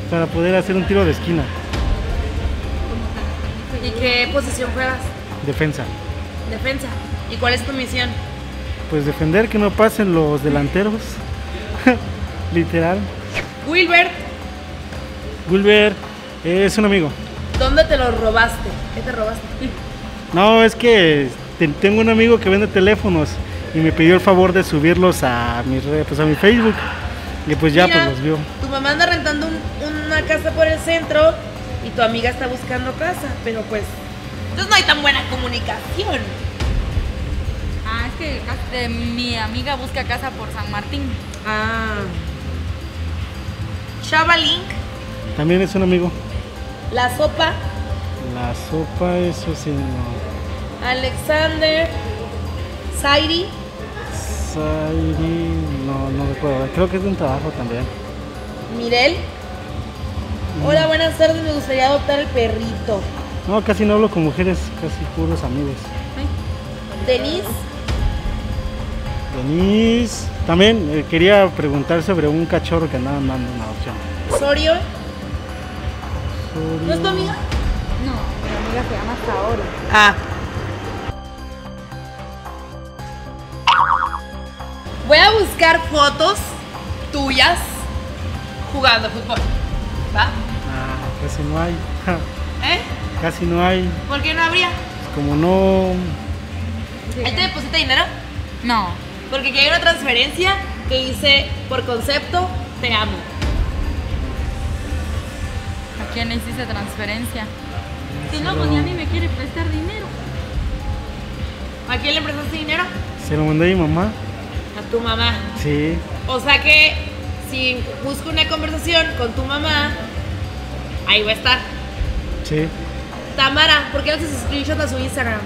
para poder hacer un tiro de esquina, ¿Y qué posición juegas? defensa. Defensa. ¿Y cuál es tu misión? Pues defender que no pasen los delanteros. Literal. Wilbert, Wilber es un amigo. ¿Dónde te lo robaste? ¿Qué te robaste? No, es que te- tengo un amigo que vende teléfonos y me pidió el favor de subirlos a mi red, pues a mi Facebook. Y pues ya Mira, pues los vio. Tu mamá anda rentando un- una casa por el centro y tu amiga está buscando casa, pero pues. Entonces no hay tan buena comunicación. Ah, es que eh, mi amiga busca casa por San Martín. Ah. Chava Link, También es un amigo. La Sopa, La sopa, eso sí, no. Alexander, Sairi, Sairi, no, no recuerdo. Creo que es de un trabajo también. Mirel. Hola, buenas tardes, me gustaría adoptar el perrito. No, casi no hablo con mujeres, casi puros amigos. Denise, Denise, también eh, quería preguntar sobre un cachorro que andaba dando una adopción. Sorio. ¿No es tu amiga? No, mi amiga se llama Saori. Ah. Voy a buscar fotos tuyas jugando fútbol. ¿Va? Ah, casi no hay. ¿Eh? casi no hay. ¿Por qué no habría? Como no. ¿Ahí te deposita dinero? No. Porque aquí hay una transferencia que dice por concepto te amo. ¿A quién le hiciste transferencia? Si no, pues ya ni me quiere prestar dinero. ¿A quién le prestaste dinero? Se lo mandé a mi mamá. A tu mamá. Sí. O sea que si busco una conversación con tu mamá, ahí va a estar. Sí. Tamara, ¿por qué haces screenshot a su Instagram?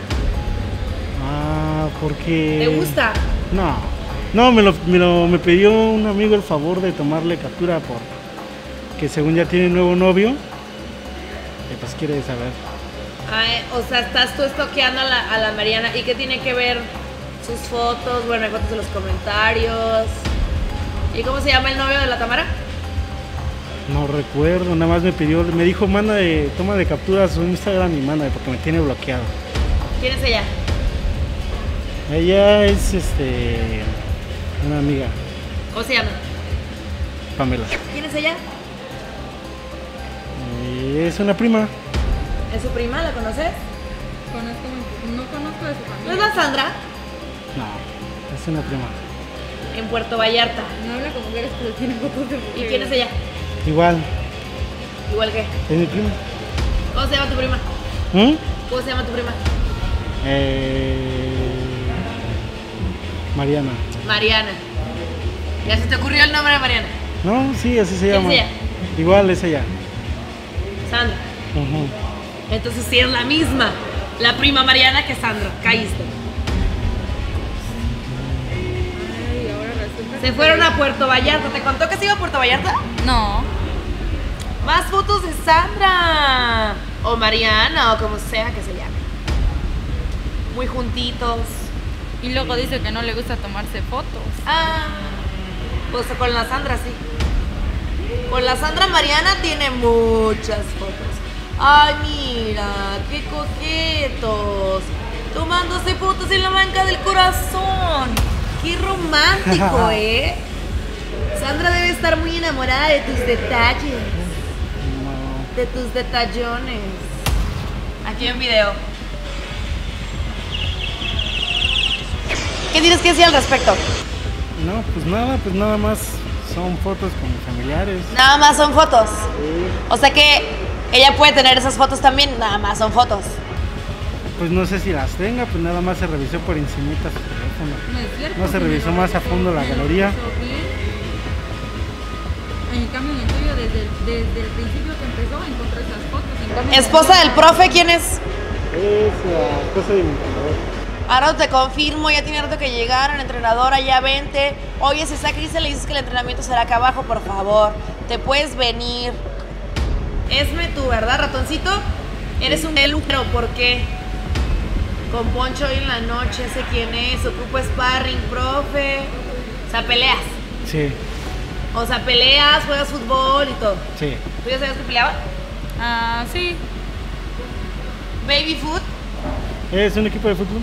Ah, porque. ¿Te gusta? No. No, me lo, me lo me pidió un amigo el favor de tomarle captura por que según ya tiene nuevo novio. Pues quiere saber. Ay, o sea, estás tú estoqueando a la, a la Mariana. ¿Y qué tiene que ver sus fotos? Bueno, hay fotos de los comentarios. ¿Y cómo se llama el novio de la Tamara? No recuerdo, nada más me pidió, me dijo, manda de, toma de captura su Instagram y manda porque me tiene bloqueado. ¿Quién es ella? Ella es este una amiga, ¿Cómo se llama? Pamela. ¿Quién es ella? Y es una prima. ¿Es su prima? ¿La conoces? Conozco, no conozco de su ¿No familia. es la Sandra? No, es una prima. En Puerto Vallarta. No habla con mujeres, pero tiene fotos de ¿Y mujeres. quién es ella? Igual, Igual que. es mi prima. ¿Cómo se llama tu prima? ¿Mm? ¿Cómo se llama tu prima? Eh, Mariana. Mariana. ¿Ya se te ocurrió el nombre de Mariana? No, sí, así se ¿Quién llama. es ella? Igual es ella. Sandra. Entonces sí es la misma. La prima Mariana que Sandra. Caíste. Ay, ahora resulta Se fueron a Puerto Vallarta. ¿Te contó que se iba a Puerto Vallarta? No. Más fotos de Sandra. O Mariana, o como sea que se llame. Muy juntitos. Y luego dice que no le gusta tomarse fotos. Ah. Pues con la Sandra sí. Con la Sandra Mariana tiene muchas fotos. Ay, mira, qué coquetos. Tomándose fotos en la banca del corazón. Qué romántico, ¿eh? Sandra debe estar muy enamorada de tus detalles. De tus detallones. Aquí en video. ¿Qué tienes que decir al respecto? No, pues nada, pues nada más son fotos con familiares. Nada más son fotos. O sea que ella puede tener esas fotos también, nada más son fotos. Pues no sé si las tenga, pues nada más se revisó por encimita su teléfono. No es cierto. No se me revisó más a fondo la galería. En cambio, en el tuyo, desde, el- desde el principio que empezó, encontró esas fotos. En cambio, Esposa del profe, ¿quién es? Es la esposa de mi entrenador. Ahora te confirmo, ya tiene rato que llegaron, entrenadora, ya vente. Oye, si está Cris, le dices que el entrenamiento será acá abajo, por favor. Te puedes venir. Esme tú, ¿verdad, ratoncito? Eres un pero ¿por qué? Con Poncho hoy en la noche, sé quién es, ocupo sparring, profe. O sea, peleas. Sí, O sea, peleas, juegas fútbol y todo. sí. ¿Tú ya sabías que peleaba? Ah, sí. Baby foot. ¿Es un equipo de fútbol?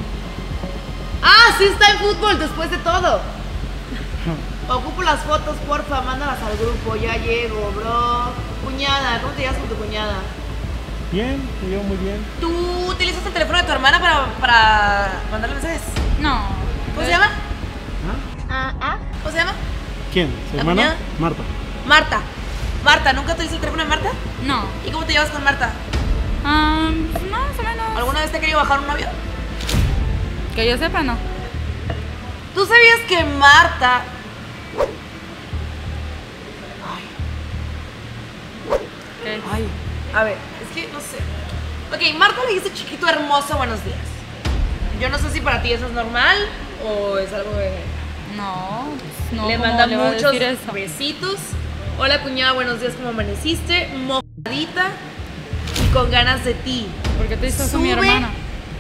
Ah, sí está en fútbol después de todo. Ocupo las fotos, porfa, mándalas al grupo, ya llego, bro. Cuñada, ¿cómo te llamas con tu cuñada? Bien, me llevo muy bien. ¿Tú utilizas el teléfono de tu hermana para, para mandarle mensajes? No. ¿Cómo se llama? Ah, ah. ¿Cómo se llama? ¿Quién? ¿Su ¿La hermana? cuñada? Marta. Marta. Marta, ¿nunca utilizas el teléfono de Marta? No. ¿Y cómo te llevas con Marta? Ah, pues más o menos. ¿Alguna vez te ha querido bajar un novio? Que yo sepa, no. ¿Tú sabías que Marta... ¿Qué? Ay, a ver, es que no sé. Ok, Marta le dice chiquito hermoso buenos días. Yo no sé si para ti eso es normal o es algo de... No, pues no. le ¿cómo manda le muchos besitos. Hola cuñada, buenos días, ¿cómo amaneciste? Mojadita y con ganas de ti. Porque te hizo con mi Sube, hermana.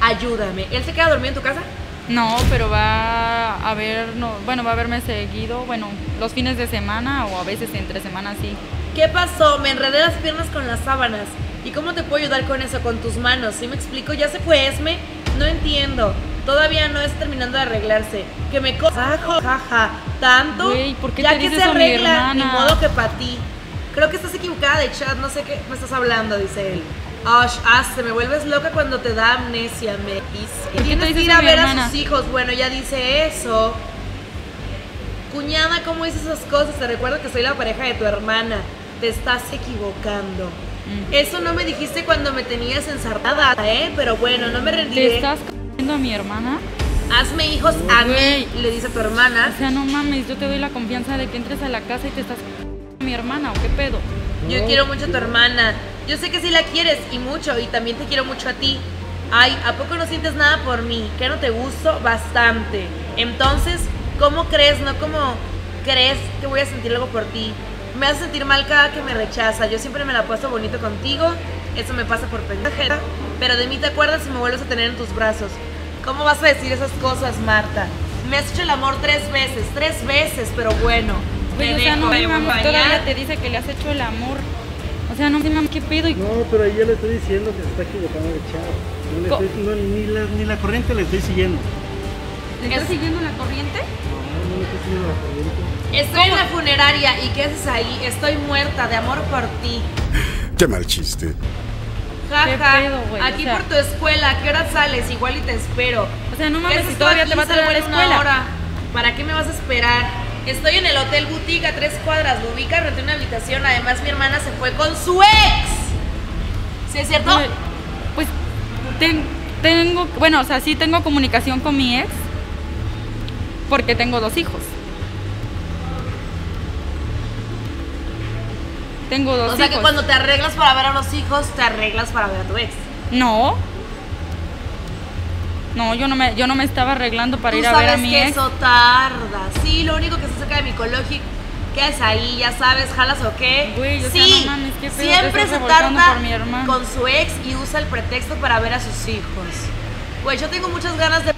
Ayúdame. ¿Él se queda dormido en tu casa? No, pero va a ver, no, bueno, va a verme seguido, bueno, los fines de semana o a veces entre semana sí. ¿Qué pasó? Me enredé las piernas con las sábanas. ¿Y cómo te puedo ayudar con eso? Con tus manos. ¿Sí me explico? ¿Ya se fue Esme? No entiendo. Todavía no está terminando de arreglarse. Que me cosa, jaja. ¿Tanto? Güey, ¿por qué ya te que dices se arregla, ni modo que para ti. Creo que estás equivocada de chat. No sé qué me estás hablando, dice él. Ash, ah, se me vuelves loca cuando te da amnesia, me dice. ¿Por qué Tienes te que ir a ver a sus hijos. Bueno, ya dice eso. Cuñada, ¿cómo dices esas cosas? Te recuerdo que soy la pareja de tu hermana. Te estás equivocando. Mm. Eso no me dijiste cuando me tenías ensartada, ¿eh? Pero bueno, no me ¿Te rendiré. estás viendo a mi hermana? Hazme hijos a mí, le dice a tu hermana. O sea, no mames, yo te doy la confianza de que entres a la casa y te estás a mi hermana, ¿o qué pedo? Yo quiero mucho a tu hermana. Yo sé que sí la quieres y mucho, y también te quiero mucho a ti. Ay, ¿a poco no sientes nada por mí? ¿Que no te gusto? Bastante. Entonces, ¿cómo crees, no cómo crees que voy a sentir algo por ti? Me hace sentir mal cada que me rechaza. Yo siempre me la puesto bonito contigo. Eso me pasa por pendejera. Pero de mí te acuerdas si me vuelves a tener en tus brazos. ¿Cómo vas a decir esas cosas, Marta? Me has hecho el amor tres veces, tres veces, pero bueno. O sea, dejo no bañar. todavía te dice que le has hecho el amor. O sea, no mames, qué pedo. Y... No, pero ahí yo le estoy diciendo que se está equivocando de chat. No le estoy- no, ni, la, ni la corriente le estoy siguiendo. ¿Le estás siguiendo la corriente? No, no le estoy siguiendo la corriente. Estoy en la funeraria y ¿qué haces ahí? Estoy muerta de amor por ti. Qué mal chiste. Ja, ¿Qué ja. O Aquí sea- por tu escuela, ¿a qué hora sales? Igual y te espero. O sea, no mames, Eso si todavía te vas a la escuela. hora. ¿Para qué me vas a esperar? Estoy en el Hotel Boutique a tres cuadras, lo ubicas, renté una habitación. Además, mi hermana se fue con su ex. ¿Sí es cierto? Pues, Pues ten- tengo, bueno, o sea, sí tengo comunicación con mi ex porque tengo dos hijos. Tengo dos o sea hijos. que cuando te arreglas para ver a los hijos, te arreglas para ver a tu ex. No. No, yo no me, yo no me estaba arreglando para Tú ir a ver a sabes mi que ex. eso tarda. Sí, lo único que se saca de micológico, ¿qué es ahí? Ya sabes, jalas o qué. Güey, o sea, sí, no mames, qué siempre se tarda por mi hermano. con su ex y usa el pretexto para ver a sus hijos. Güey, yo tengo muchas ganas de.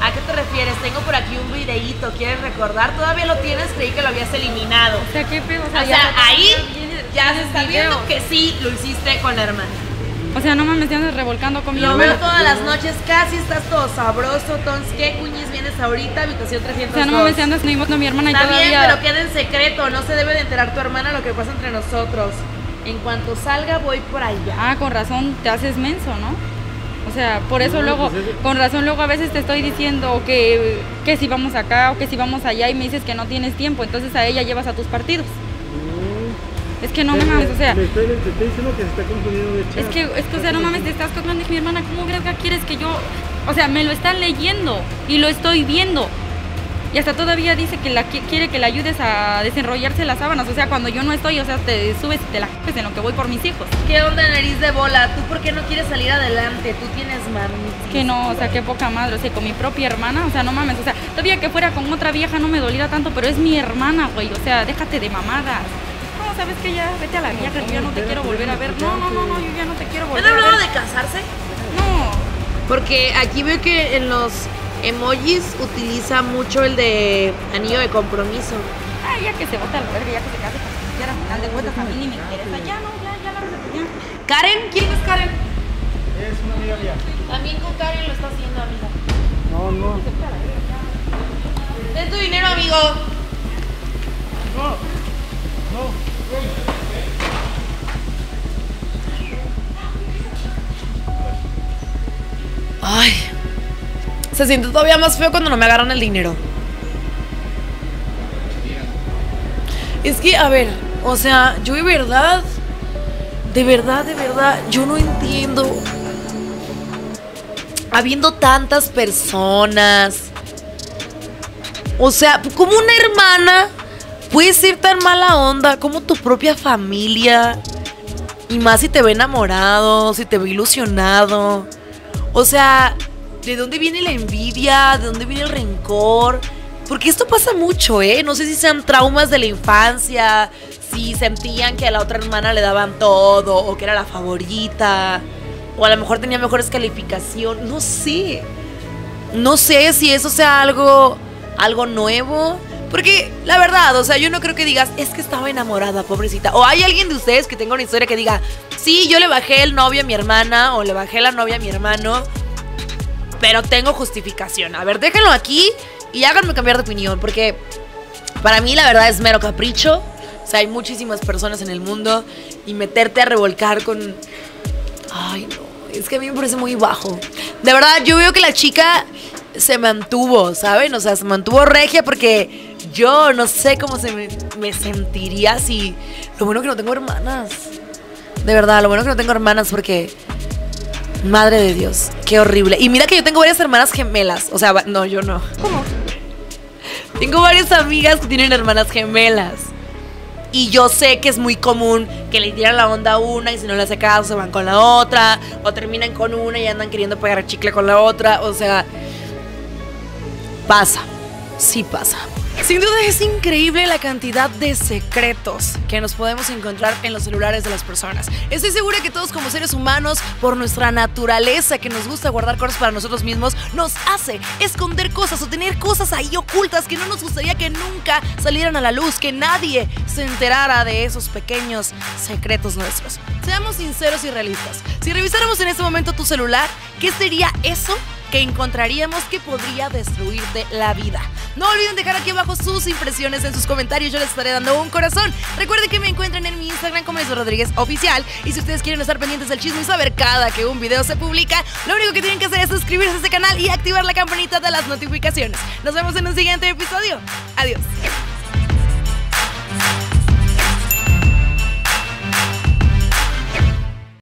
¿A qué te refieres? Tengo por aquí un videíto, ¿quieres recordar? ¿Todavía lo tienes? Creí que lo habías eliminado. O sea, qué pedo, O sea, ya- ahí ya se está video. viendo que sí lo hiciste con la hermana. O sea, no mames, te andas revolcando con mi Lo hermana. veo todas las noches, casi estás todo sabroso, Tons. ¿Qué cuñis ahorita? Habitación O 302. sea, no mames, te andas a mi hermana y Está bien, todavía... pero queda en secreto. No se debe de enterar tu hermana lo que pasa entre nosotros. En cuanto salga, voy por allá. Ah, con razón te haces menso, ¿no? O sea, por eso No, luego, pues es- con razón luego a veces te estoy diciendo que, que si vamos acá o que si vamos allá y me dices que no tienes tiempo, entonces a ella llevas a tus partidos. Es que no me mames, o sea, Le estoy, te estoy diciendo que se está confundiendo de chat. es que, es que, o sea, no mames, te estás tocando y mi hermana, ¿cómo verga quieres que yo...? O sea, me lo están leyendo y lo estoy viendo. Y hasta todavía dice que la qui- quiere que le ayudes a desenrollarse las sábanas. O sea, cuando yo no estoy, o sea, te subes y te la coges en lo que voy por mis hijos. ¿Qué onda, nariz de bola? ¿Tú por qué no quieres salir adelante? Tú tienes mami. Que no, o sea, qué poca madre, o sea, con mi propia hermana, o sea, no mames, o sea, todavía que fuera con otra vieja no me doliera tanto, pero es mi hermana, güey, o sea, déjate de mamadas. No, sabes que ya, vete a la vieja, yo ya no te quiero volver a ver. No, no, no, no, yo ya no te quiero ¿Han volver a hablado ver. de casarse? Porque aquí veo que en los emojis utiliza mucho el de anillo de compromiso. Ah, ya que se bota la verga, ya que se case quiera, al final de cuentas a mí ni me interesa. Ya no, ya, ya la ya. ¿Karen? ¿Quién es Karen? Es una amiga mía. También con Karen lo está haciendo, amiga. No, no. Ten tu dinero, amigo. No. No. Ay. Se siente todavía más feo cuando no me agarran el dinero. Es que, a ver, o sea, yo de verdad, de verdad, de verdad, yo no entiendo. Habiendo tantas personas. O sea, como una hermana puede ser tan mala onda como tu propia familia. Y más si te ve enamorado, si te ve ilusionado. O sea, ¿de dónde viene la envidia? ¿De dónde viene el rencor? Porque esto pasa mucho, ¿eh? No sé si sean traumas de la infancia, si sentían que a la otra hermana le daban todo, o que era la favorita, o a lo mejor tenía mejores calificaciones, no sé. No sé si eso sea algo, algo nuevo. Porque la verdad, o sea, yo no creo que digas, es que estaba enamorada, pobrecita. O hay alguien de ustedes que tenga una historia que diga, sí, yo le bajé el novio a mi hermana o le bajé la novia a mi hermano, pero tengo justificación. A ver, déjenlo aquí y háganme cambiar de opinión, porque para mí la verdad es mero capricho. O sea, hay muchísimas personas en el mundo y meterte a revolcar con... Ay, no, es que a mí me parece muy bajo. De verdad, yo veo que la chica se mantuvo, ¿saben? O sea, se mantuvo regia porque yo no sé cómo se me, me sentiría si... Lo bueno que no tengo hermanas. De verdad, lo bueno que no tengo hermanas porque... Madre de Dios, qué horrible. Y mira que yo tengo varias hermanas gemelas. O sea, no, yo no. ¿Cómo? Tengo varias amigas que tienen hermanas gemelas. Y yo sé que es muy común que le tiran la onda a una y si no le hace caso se van con la otra. O terminan con una y andan queriendo pegar chicle con la otra. O sea, pasa. Sí pasa. Sin duda es increíble la cantidad de secretos que nos podemos encontrar en los celulares de las personas. Estoy segura que todos como seres humanos, por nuestra naturaleza que nos gusta guardar cosas para nosotros mismos, nos hace esconder cosas o tener cosas ahí ocultas que no nos gustaría que nunca salieran a la luz, que nadie se enterara de esos pequeños secretos nuestros. Seamos sinceros y realistas. Si revisáramos en este momento tu celular, ¿qué sería eso que encontraríamos que podría destruirte la vida. No olviden dejar aquí abajo sus impresiones en sus comentarios. Yo les estaré dando un corazón. Recuerden que me encuentran en mi Instagram como Liz Rodríguez Oficial. Y si ustedes quieren estar pendientes del chisme y saber cada que un video se publica, lo único que tienen que hacer es suscribirse a este canal y activar la campanita de las notificaciones. Nos vemos en un siguiente episodio. Adiós.